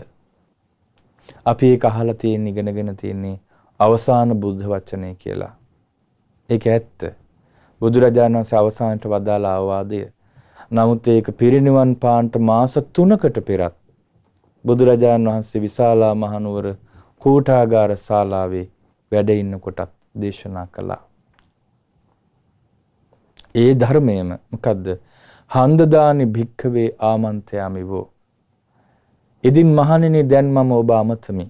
අපි ඒක අහලා තියෙන ඉගෙනගෙන තියෙන්නේ අවසාන බුද්ධ වචනය කියලා. ඒක ඇත්ත. බුදුරජාණන් වහන්සේ අවසානට වදාළ ආවාදය. නමුත් ඒක පිරිනිවන් පාන්ට මාස 3කට පෙරත් බුදුරජාණන් වහන්සේ විශාලා මහනුවර කූටාගාර ශාලාවේ වැඩ ඉන්නකොටත් දේශනා කළා. ඒ ධර්මයම මොකද්ද? හන්දදානි භික්ඛවේ ආමන්ත්‍යාමිවෝ ඉදින් මහණෙනි දැන් මම ඔබ අමතමි.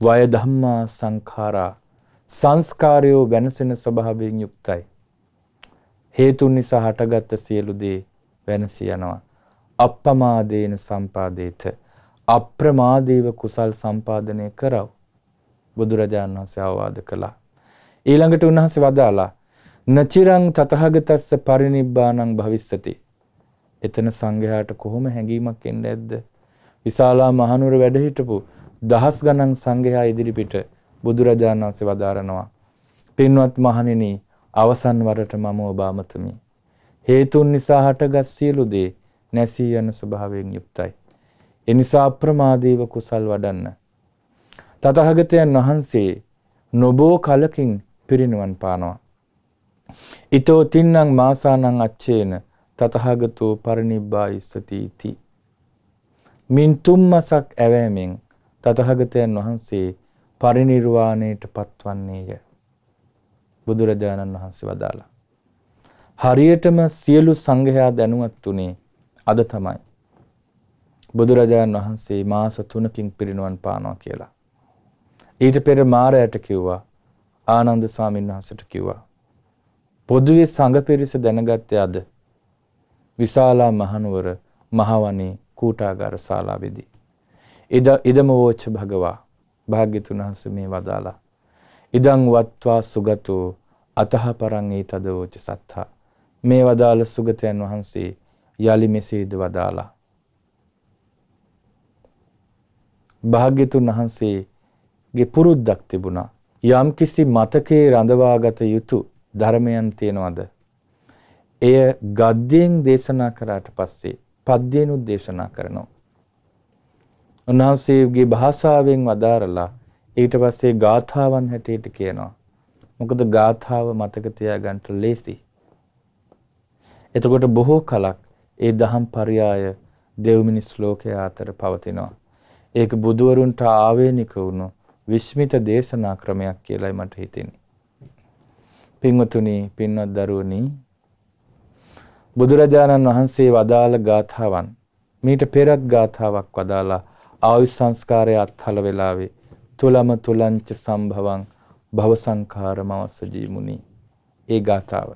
වය ධම්මා සංඛාරා සංස්කාරයෝ වෙනසෙන ස්වභාවයෙන් යුක්තයි. හේතුන් නිසා හටගත් සියලු දේ වෙනසී යනවා. අප්පමාදේන සම්පාදේත. අප්‍රමාදීව කුසල් සම්පාදනය කරව. බුදුරජාණන් වහන්සේ අවවාද කළා. ඊළඟට උන්වහන්සේ වදාලා නචිරං තතහගතස්ස පරිනිබ්බානං භවිස්සති. එතන සංඝයාට කොහොම හැඟීමක් එන්න ඇද්ද? විශාලා මහනුවර වැඩ හිටපු දහස් ගණන් සංඝයා ඉදිරිපිට බුදුරජාණන් වහන්සේ වදාරනවා. පින්වත් මහණෙනි අවසන් වරට මම ඔබ අමතමි. හේතුන් නිසා හටගත් සියලු දේ නැසී යන ස්වභාවයෙන් යුක්තයි. ඒ නිසා අප්‍රමාදීව කුසල් වඩන්න. තතහගතයන් වහන්සේ නොබෝ කලකින් පිරිනුවන් පානවා. ඊතෝ තින්නම් මාසානං අච්චේන තතහගතෝ පරිනිබ්බායිස්සති इति මින් තුම්මසක් ඇවෑමෙන් තතහගතයන් වහන්සේ පරිනිර්වාණයට පත්වන්නේය. බුදුරජාණන් වහන්සේ වදාලා හරියටම සියලු සංඝයා දැනුවත් උනේ අද තමයි. බුදුරජාණන් වහන්සේ මාස 3කින් පිරිනුවන් පානවා කියලා. ඊට පෙර මාරයට කිව්වා ආනන්ද ස්වාමීන් වහන්සේට කිව්වා පොදුවේ සංඝ පිරිස දැනගත්තේ අද? විශාලා මහනුවර මහවනේ කූටාගාර ශාලාවේදී. ඉද ඉදම වෝච භගවා භාග්‍යතුන් වහන්සේ මේ වදාලා ඉදං වත්වා සුගතෝ අතහ පරං ඊතද වෝච සත්තා. මේ වදාළ සුගතයන් වහන්සේ යලි මෙසේද වදාලා භාග්‍යතුන් වහන්සේගේ පුරුද්දක් තිබුණා. යම්කිසි මතකයේ රඳවාගත යුතු ධර්මයන් තියනවද? එය ගද්දයෙන් දේශනා කරාට පස්සේ පද්‍යනුත් දේශනා කරනවා. උන්වහන්සේගේ භාෂාවෙන් වදාරලා ඊට පස්සේ ගාථාවන් හැටියට කියනවා. මොකද ගාථාව මතක තියාගන්න ලේසි. එතකොට බොහෝ කලක් ඒ දහම් පරයය දෙව් මිනිස් ලෝකයා අතර පවතිනවා. ඒක බුදුවරුන්ට ආවේනික වුණු විස්මිත දේශනා ක්‍රමයක් කියලායි මට හිතෙන්නේ. පින්වතුනි පින්වත් දරුවනි බුදුරජාණන් වහන්සේ වදාළ ගාථාවන් මීට පෙරත් ගාථාවක් වදාලා ආයුෂ් සංස්කාරය අත්හල වෙලාවේ තුලම තුලංච සම්භවං භව සංඛාරමවස ජීමුනි ඒ ගාථාව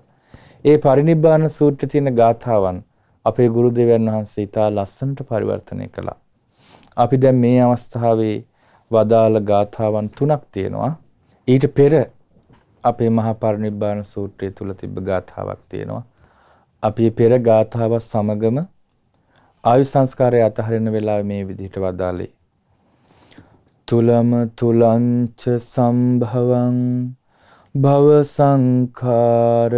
ඒ පරිනිබ්බාන සූත්‍රයේ තියෙන ගාථාවන් අපේ ගුරු දෙවියන් වහන්සේ ඉතා ලස්සනට පරිවර්තනය කළා. අපි දැන් මේ අවස්ථාවේ වදාළ ගාථාවන් තුනක් තියෙනවා. ඊට පෙර අපේ මහා පරිනිබ්බාන සූත්‍රය තුල තිබ්බ ගාථාවක් තියෙනවා. අපි පෙර ගාථාව සමගම ආයු සංස්කාරය අතහරින වෙලාවේ මේ විදිහට වදාළේ. තුලම තුලංච සම්භවං භව සංඛාර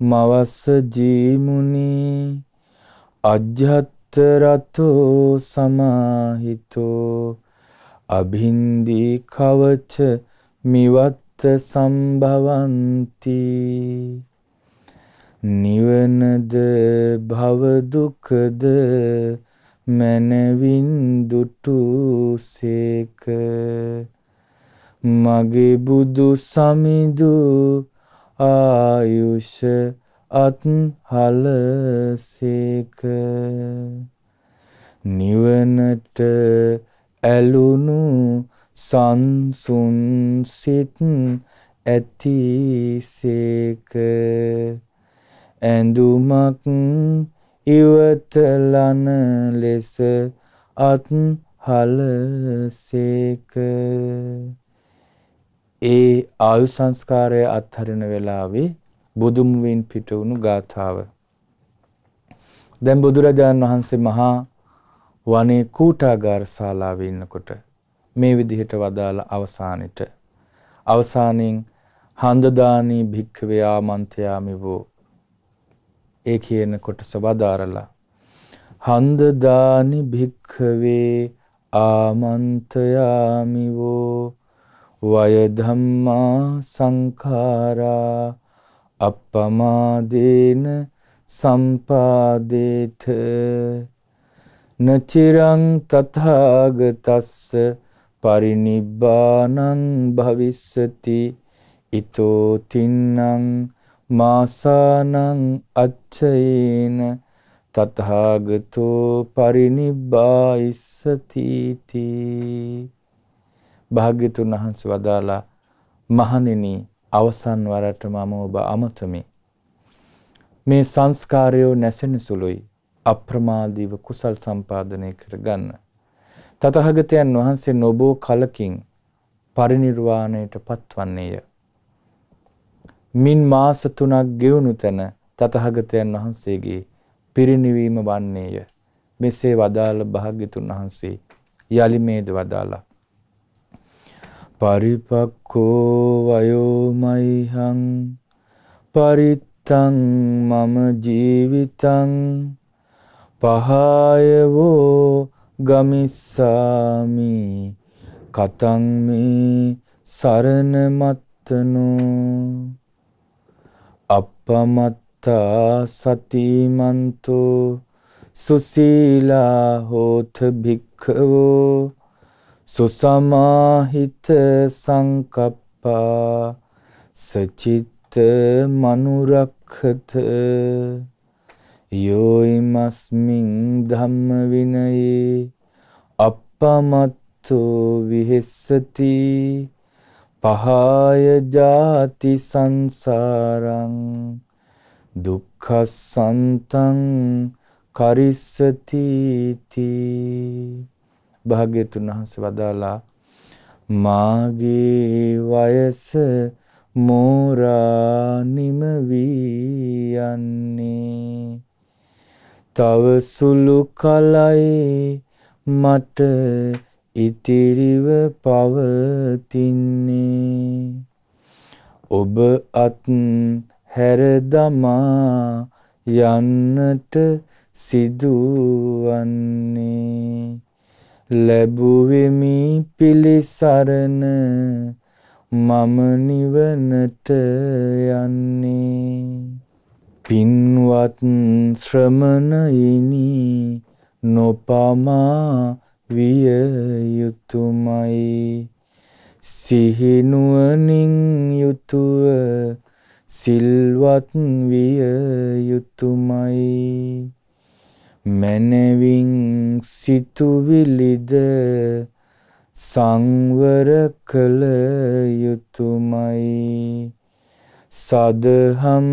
මවස්ස ජීමුනි අජ්ජත්තරතෝ සමාහිතෝ අභින්දී කවච මිවත් සම්භවಂತಿ නිවනද භව දුකද මනවින් දුටුසේක මගේ බුදු සමිදු ආයුෂ අත්හලසේක නිවනට ඇලුණු සංසුන් සිත් ඇතිසේක ඇඳුමක් ඉවතලන ලෙස අත් හලසේක ඒ ආයු සංස්කාරය අත්හරින වෙලාවේ බුදුමුවින් පිට වුණු ගාථාව. දැන් බුදුරජාණන් වහන්සේ මහා වනේ කූටාගාර ශාලාවේ ඉන්නකොට මේ විදිහට වදාළ අවසානෙට. අවසානයෙන් හන්දදානී භික්ඛවේ ආමන්ත්‍යාමිවෝ ඒ කියන කොටස වදාරලා. හන්දදානි භික්ඛවේ ආමන්ත්‍යාමිවෝ වය ධම්මා සංඛාරා අප්පමාදේන සම්පාදේත. නචිරං තථාගතස්ස පරිනිබ්බානං භවිස්සති. ඊතෝ තින්නම් මාසානං අච්චයේන තතහාගතෝ පරිනිබ්බායිස්සති තී භාග්‍යතුන් වහන්සේ වදාලා මහණෙනි අවසන් වරට මම ඔබ අමතමි. මේ සංස්කාරයෝ නැසෙන සුළුයි. අප්‍රමාදීව කුසල් සම්පාදනය කරගන්න. තතහගතයන් වහන්සේ නොබෝ කලකින් පරිනිර්වාණයට පත්වන්නේය මින් මාස තුනක් ගෙවුණු තැන තතහගතයන් වහන්සේගේ පිරිනිවීම වන්නේය. මෙසේ වදාළ භාග්‍යතුන් වහන්සේ යලිමේද වදාලා. පරිපක්කෝ වයෝමයිහං පරිත්තං මම ජීවිතං පහායවෝ ගමිස්සාමි කතං මේ සරණ මත්තනෝ අපමත්තා සතිමන්තෝ. සුසීලා හෝත භික්ඛවෝ. සුසමාහිත සංකප්පා. සචිත්ත මනුරක්ඛත. යෝයිමස්මින් ධම්ම විනයේ අපමත්තෝ විහෙස්සති පහාය ජාති සංසාරං දුක්ඛසන්තං කරිස්සති තී භාග්‍යතුන් වහන්සේ වදාලා මාගේ වයස මෝරා නිම වී යන්නේ තව සුළු කලයි මට ඉතිරිව පවතින්නේ. ඔබ අත් හැර දමා යන්නට සිදුවන්නේ. ලැබුවෙමි පිලිසරණ මම නිවනට යන්නේ. පින්වත් ශ්‍රමණයිනි නොපමා විය යුතුයමයි සිහිනුවණින් යුතුය සිල්වත් විය යුතුයමයි මනවින් සිතුවිලිද සංවර කළ යුතුයමයි සදහම්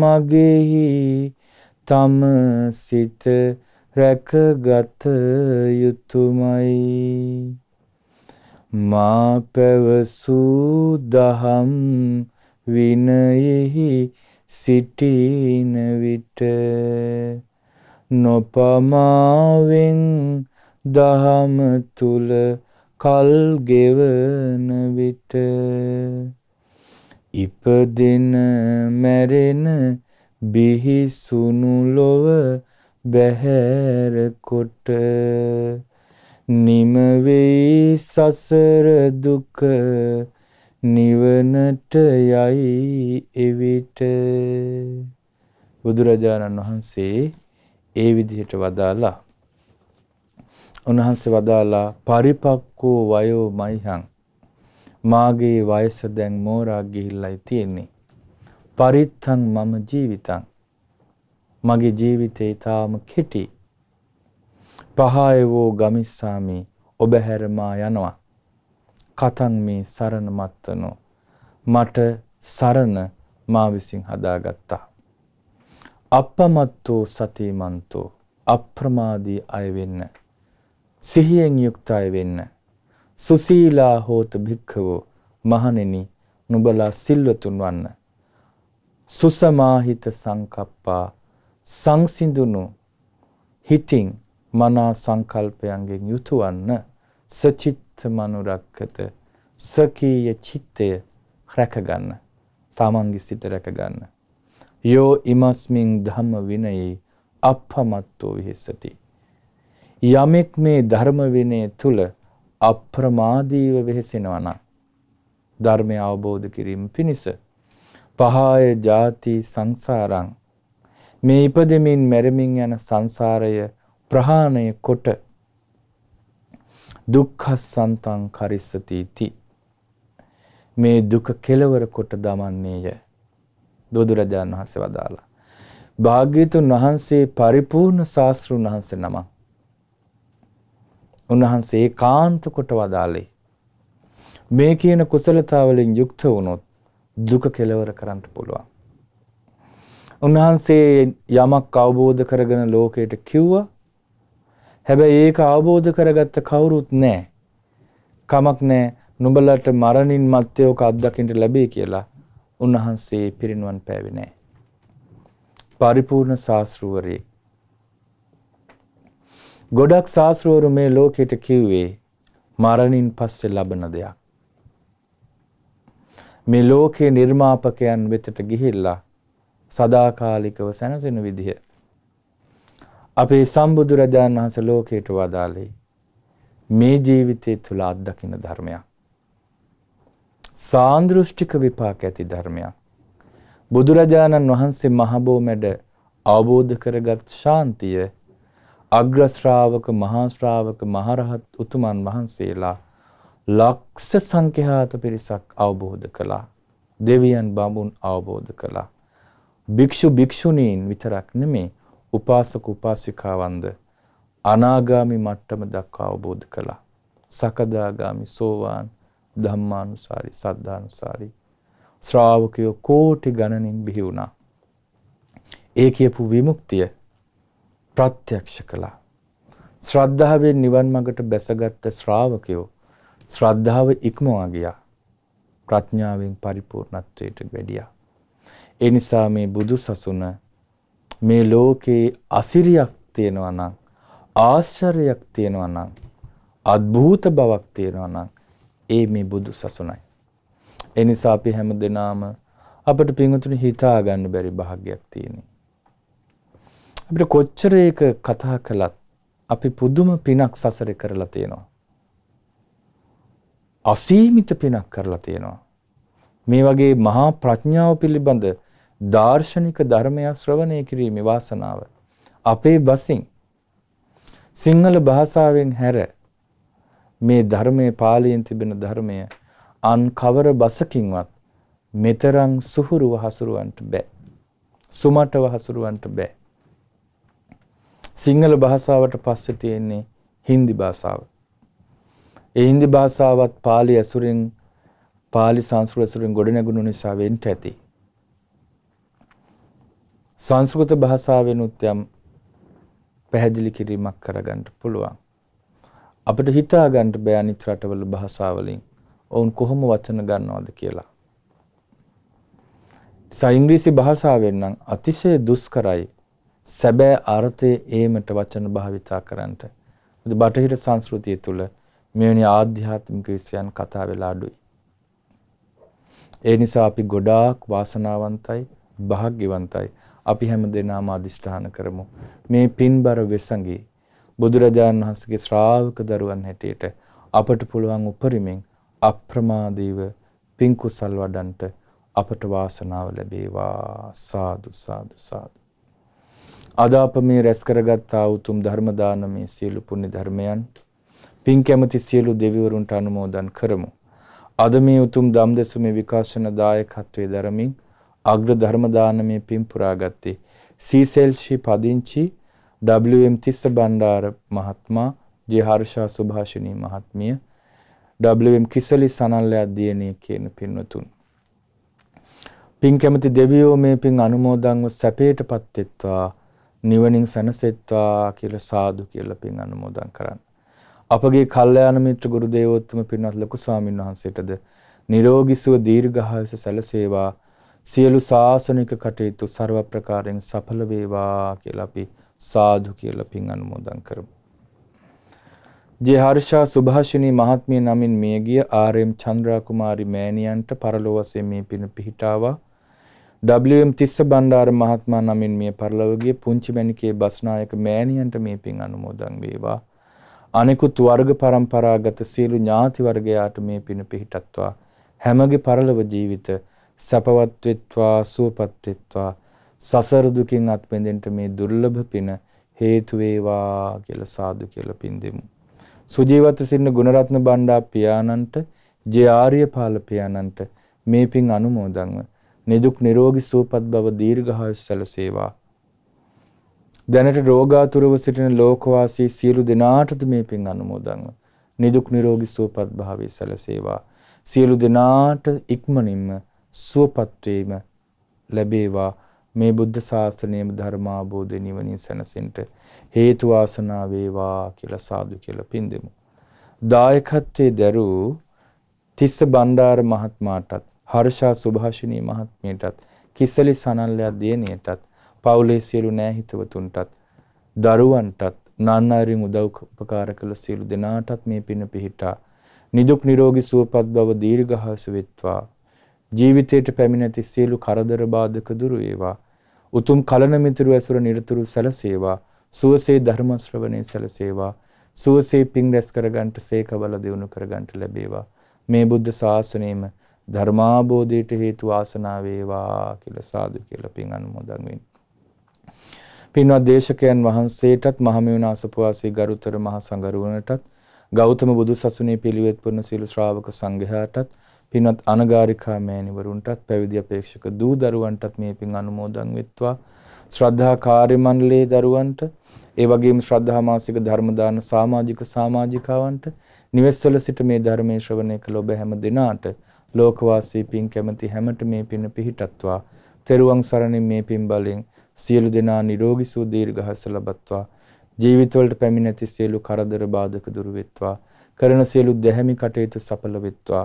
මගෙහි තම සිත රැකගත යුතුයමයි මා පැවසූ දහම් විනයෙහි සිටින විට නොපමාවෙන් දහම තුල කල් ගෙවන විට ඉපදෙන මැරෙන බිහිසුණු ලොව බැහැර කොට නිම වෙයි සසර දුක නිවනට යයි එවිට. බුදුරජාණන් වහන්සේ ඒ විදිහට වදාලා උන්වහන්සේ වදාලා පරිපක්කෝ වයෝ මයිහං මාගේ වයස දැන් මෝරා ගිහිල්ලයි තියෙන්නේ පරිත්තං මම ජීවිතං මගේ ජීවිතේ ඊටාම කෙටි. පහයවෝ ගමිස්සාමි ඔබ හැරමා යනවා. කතන් මේ සරණ මත්තනෝ මට සරණ මා විසින් හදාගත්තා. අපමත්තෝ සතිමන්තෝ අප්‍රමාදී අය වෙන්න. සිහියෙන් යුක්ත අය වෙන්න. සුසීලා හෝත භික්ඛවෝ මහණෙනි නුඹලා සිල්වතුන් වන්න. සුසමාහිත සංකප්පා සංසිඳුණු හිතින් මනා සංකල්පයන්ගෙන් යුතුවන්න. සචිත්ත මනුරක්කත සකීය චිත්තය රැකගන්න. තමන්ගේ සිත රැකගන්න. යෝ ඉමස්මින් ධම්ම විනයේ අපමත්තෝ විහෙසති. යමෙක් මේ ධර්ම විනය තුල අප්‍රමාදීව වෙහෙසෙනවා නම් ධර්මය අවබෝධ කිරීම පිණිස පහය ಜಾති සංසාරං මේ ඉපදෙමින් මැරෙමින් යන සංසාරය ප්‍රහාණය කොට දුක්ඛසන්තං කරිස්සති ති මේ දුක කෙලවර කොට දමන්නේය බුදුරජාණන් වහන්සේ වදාලා. භාග්‍යතුන් වහන්සේ පරිපූර්ණ ශාස්ත්‍රුන් වහන්සේ නමක්. උන්වහන්සේ ඒකාන්ත කොට වදාළේ. මේ කියන කුසලතාවලින් යුක්ත වුණොත් දුක කෙලවර කරන්න පුළුවන්. උන්වහන්සේ යමක් අවබෝධ කරගෙන ලෝකයට කිව්වා. හැබැයි ඒක අවබෝධ කරගත්ත කවුරුත් නැහැ. කමක් නැහැ. නුඹලට මරණින් මත්තේ ඔක අත්දකින්න ලැබේ කියලා උන්වහන්සේ පිරිනුවන් පෑවේ නැහැ. පරිපූර්ණ ශාස්ත්‍රවරයෙක්. ගොඩක් ශාස්ත්‍රවරු මේ ලෝකෙට කිව්වේ මරණින් පස්සේ ලබන දෙයක්. මේ ලෝකේ නිර්මාපකයන් වෙතට ගිහිල්ලා සදාකාලිකව සැනසෙන විදිහ. අපේ සම්බුදුරජාණන් වහන්සේ ලෝකයට වදාළේ මේ ජීවිතය තුළ අත්දකින ධර්මයක්. සාන්දෘෂ්ටික විපාක ඇති ධර්මයක්. බුදුරජාණන් වහන්සේ මහබෝ මැඩ අවබෝධ කරගත් ශාන්තිය අග්‍ර ශ්‍රාවක මහා ශ්‍රාවක මහරහත් උතුමන් වහන්සේලා ලක්ෂ සංඛ්‍යාත පිරිසක් අවබෝධ කළා. දෙවියන් බඹුන් අවබෝධ කළා. භික්ෂු භික්ෂුණීන් විතරක් නෙමේ උපාසක උපාසිකාවන්ද අනාගාමි මට්ටම දක්වා අවබෝධ කළා. සකදාගාමි සෝවාන් ධම්මානුසාරි සද්ධානුසාරි ශ්‍රාවකයෝ කෝටි ගණනින් බිහි වුණා. ඒ කියපු විමුක්තිය ප්‍රත්‍යක්ෂ කළා. ශ්‍රද්ධාවෙන් නිවන් මඟට බැසගත්ත ශ්‍රාවකයෝ ශ්‍රද්ධාව ඉක්මවා ගියා. ප්‍රඥාවෙන් පරිපූර්ණත්වයට වැඩියා. ඒ නිසා මේ බුදු සසුන මේ ලෝකේ අසිරියක් තියෙනවා නම් ආශ්චර්යයක් තියෙනවා නම් අద్භූත බවක් තියෙනවා නම් ඒ මේ බුදු සසුනයි. ඒ නිසා අපි හැම දෙනාම අපිට පින්වතුනි හිතා ගන්න බැරි භාග්යක් තියෙනවා. අපිට කොච්චර ඒක කතා කළත් අපි පුදුම පිනක් සසරේ කරලා තියෙනවා. අසීමිත පිනක් කරලා තියෙනවා. මේ වගේ මහා ප්‍රඥාව පිළිබඳ දාර්ශනික ධර්මයක් ශ්‍රවණය කිරීමේ වාසනාව අපේ බසින් සිංහල භාෂාවෙන් හැර මේ ධර්මයේ පාලියෙන් තිබෙන ධර්මය අන් කවර බසකින්වත් මෙතරම් සුහුරුව හසුරුවන්ට බෑ. සුමටව හසුරුවන්ට බෑ. සිංහල භාෂාවට පස්සේ තියෙන්නේ හින්දි භාෂාව. ඒ හින්දි භාෂාවත් පාලි ඇසුරින් පාලි සංස්කෘත ඇසුරින් ගොඩනැගුණු නිසා වෙන්ට ඇති. සංස්කෘත භාෂාවෙනුත් යම් පැහැදිලි කිරීමක් කරගන්න පුළුවන්. අපිට හිතා ගන්න බෑ අනිත් රටවල භාෂාවලින් ඔවුන් කොහොම වචන ගන්නවද කියලා. ඉංග්‍රීසි භාෂාවෙන් නම් අතිශය දුෂ්කරයි සැබෑ අර්ථයේ ඒමට වචන භාවිතා කරන්නට. බටහිර සංස්කෘතිය තුළ මෙවැනි ආධ්‍යාත්මික විෂයන් කතා වෙලා අඩුයි. ඒ නිසා අපි ගොඩාක් වාසනාවන්තයි භාග්‍යවන්තයි. අපි හැම දෙනාම අදිෂ්ඨාන කරමු. මේ පින්බර වෙසඟි බුදුරජාණන් වහන්සේගේ ශ්‍රාවක දරුවන් හැටියට අපට පුළුවන් උපරිමෙන් අප්‍රමාදීව පින් කුසල් වඩන්ට අපට වාසනාව ලැබේවා සාදු සාදු සාදු අද අප මේ රැස් කරගත් ආ උතුම් ධර්ම දානමේ සියලු පුණ්‍ය ධර්මයන් පින් කැමති සියලු දෙවිවරුන්ට අනුමෝදන් කරමු අද මේ උතුම් ධම්දසුමේ විකාශන දායකත්වයේ දරමින් අග්‍ර ධර්ම දානමේ පින් පුරාගත්තේ සීසෙල්ෂි පදිංචි WM තිස්ස බණ්ඩාර මහත්මයා ජේ හර්ෂා සුභාෂිනී මහත්මිය WM කිසලි සනල්ලයක් දියණිය කියන පින්වතුන්. පින් කැමති දෙවියෝ මේ පින් අනුමෝදන්ව සැපයටපත් වෙත්වා නිවනින් සැනසෙත්වා කියලා සාදු කියලා පින් අනුමෝදන් කරන්න. අපගේ කල්යාණ මිත්‍ර ගුරු දේවෝත්තම පින්වත් ලොකු ස්වාමීන් වහන්සේටද නිරෝගී සුව දීර්ඝායස සැලසේවා සියලු සාසනික කටයුතු ਸਰව ප්‍රකාරයෙන් සඵල වේවා කියලා අපි සාදු කියලා පින් අනුමෝදන් කරමු. ජේ හර්ෂා සුභාෂිනී මහත්මිය නමින් මියගිය ආර්.එම්. චන්ද්‍රා කුමාරි මෑණියන්ට පරලොව වශයෙන් මේ පින පිහිටාවා. W.M. තිස්ස බණ්ඩාර මහත්මයා නමින් මිය පරලොව ගිය පුංචි මැණිකේ බස්නායක මෑණියන්ට මේ පින් අනුමෝදන් වේවා. අනිකුත් වර්ග પરම්පරාගත සියලු ඥාති වර්ගයාට මේ පින පිහිටත්වා. හැමගේ පරලොව ජීවිත සැපවත් වෙත්වා සුවපත් වෙත්වා. සසර දුකින් අත් මිදෙන්න මේ දුර්ලභ පින හේතු වේවා කියලා සාදු කියලා පින් දෙමු. සුජීවත සින්න ගුණරත්න බණ්ඩා පියාණන්ට ජේ ආර්යපාල පියාණන්ට මේ පින් අනුමෝදන්ව නිදුක් නිරෝගී සුවපත් භව දීර්ඝායුෂ සැලසේවා. දැනට රෝගාතුරව සිටින ලෝකවාසී සියලු දෙනාටද මේ පින් අනුමෝදන්ව නිදුක් නිරෝගී සුවපත් භාවයේ සැලසේවා. සියලු දෙනාට ඉක්මනින්ම සුවපත් වීම ලැබේවා. මේ බුද්ධ ශාස්ත්‍රණයම ධර්මාබෝධය නිවනින් සැනසෙන්න හේතු වාසනා වේවා කියලා සාදු කියලා පින් දෙමු. දායකත්වයේ දරූ තිස්ස බණ්ඩාර මහත්මයාටත් හර්ෂා සුභාෂිනී මහත්මියටත් කිසලි සනල්ලයා දියණියටත් පවුලේ සියලු නෑහිතවතුන්ටත් දරුවන්ටත් නන්නාරින් උදව් උපකාර කළ සියලු දෙනාටත් මේ පින පිහිටා නිදුක් නිරෝගී සුවපත් බව දීර්ඝාස වෙත්වා. ජීවිතයට පැමිණති සියලු කරදර බාධක දුරු වේවා. උතුම් කලන මිතුරු ඇසුර නිරතුරු සැලසේවා. සුවසේ ධර්ම ශ්‍රවණේ සැලසේවා. සුවසේ පිං රැස් කරගන්නට සේක බල දිනු කරගන්නට ලැබේවා. මේ බුද්ධ ශාසනයෙම ධර්මාබෝධයට හේතු වාසනා වේවා කියලා සාදු කියලා පින් අනුමෝදන් වෙන්න. පින්වත් දේශකයන් වහන්සේටත් මහමෙවුන අසපුවාසී ගරුතර මහ සංඝරුවනටත් ගෞතම බුදු සසුනේ පිළිවෙත් පුරන සීල ශ්‍රාවක සංඝයාටත් පින්වත් අනගාരികා මෑණිවරුන්ටත් පැවිදි අපේක්ෂක දූ දරුවන්ටත් මේ පින් අනුමෝදන් වෙත්වා ශ්‍රද්ධා කාර්ය මණ්ඩලයේ දරුවන්ට ඒ වගේම ශ්‍රද්ධා මාසික ධර්ම දාන සමාජික සමාජිකාවන්ට නිවෙස්වල සිට මේ ධර්මයේ ශ්‍රවණය කළ ඔබ හැම දිනාට ලෝකවාසී පින් කැමති හැමට මේ පින පිහිටත්වා. තෙරුවන් සරණින් මේ පින් බලෙන් සියලු දෙනා නිරෝගී සුව දීර්ඝහස ලබත්වා. ජීවිතවලට පැමිණෙති සියලු කරදර බාධක දුරු වෙත්වා. කරන සියලු දැහැමි කටයුතු සඵල වෙත්වා.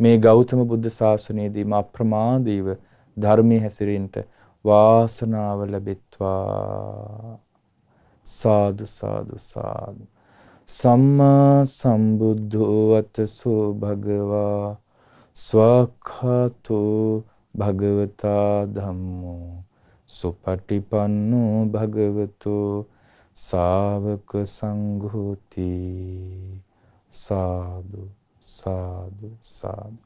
මේ ගෞතම බුද්ධ ශාසනයේදී අප්‍රමාදීව ධර්මයේ හැසිරෙන්නට වාසනාව ලැබෙත්වා. සාදු සාදු සාදු. සම්මා සම්බුද්ධෝ වතසෝ භගවා. ස්වක්ඛාතෝ භගවතා ධම්මෝ සුපටිපන්නෝ භගවතෝ සාවක සංඝෝති. සාදු සාදු සාදු.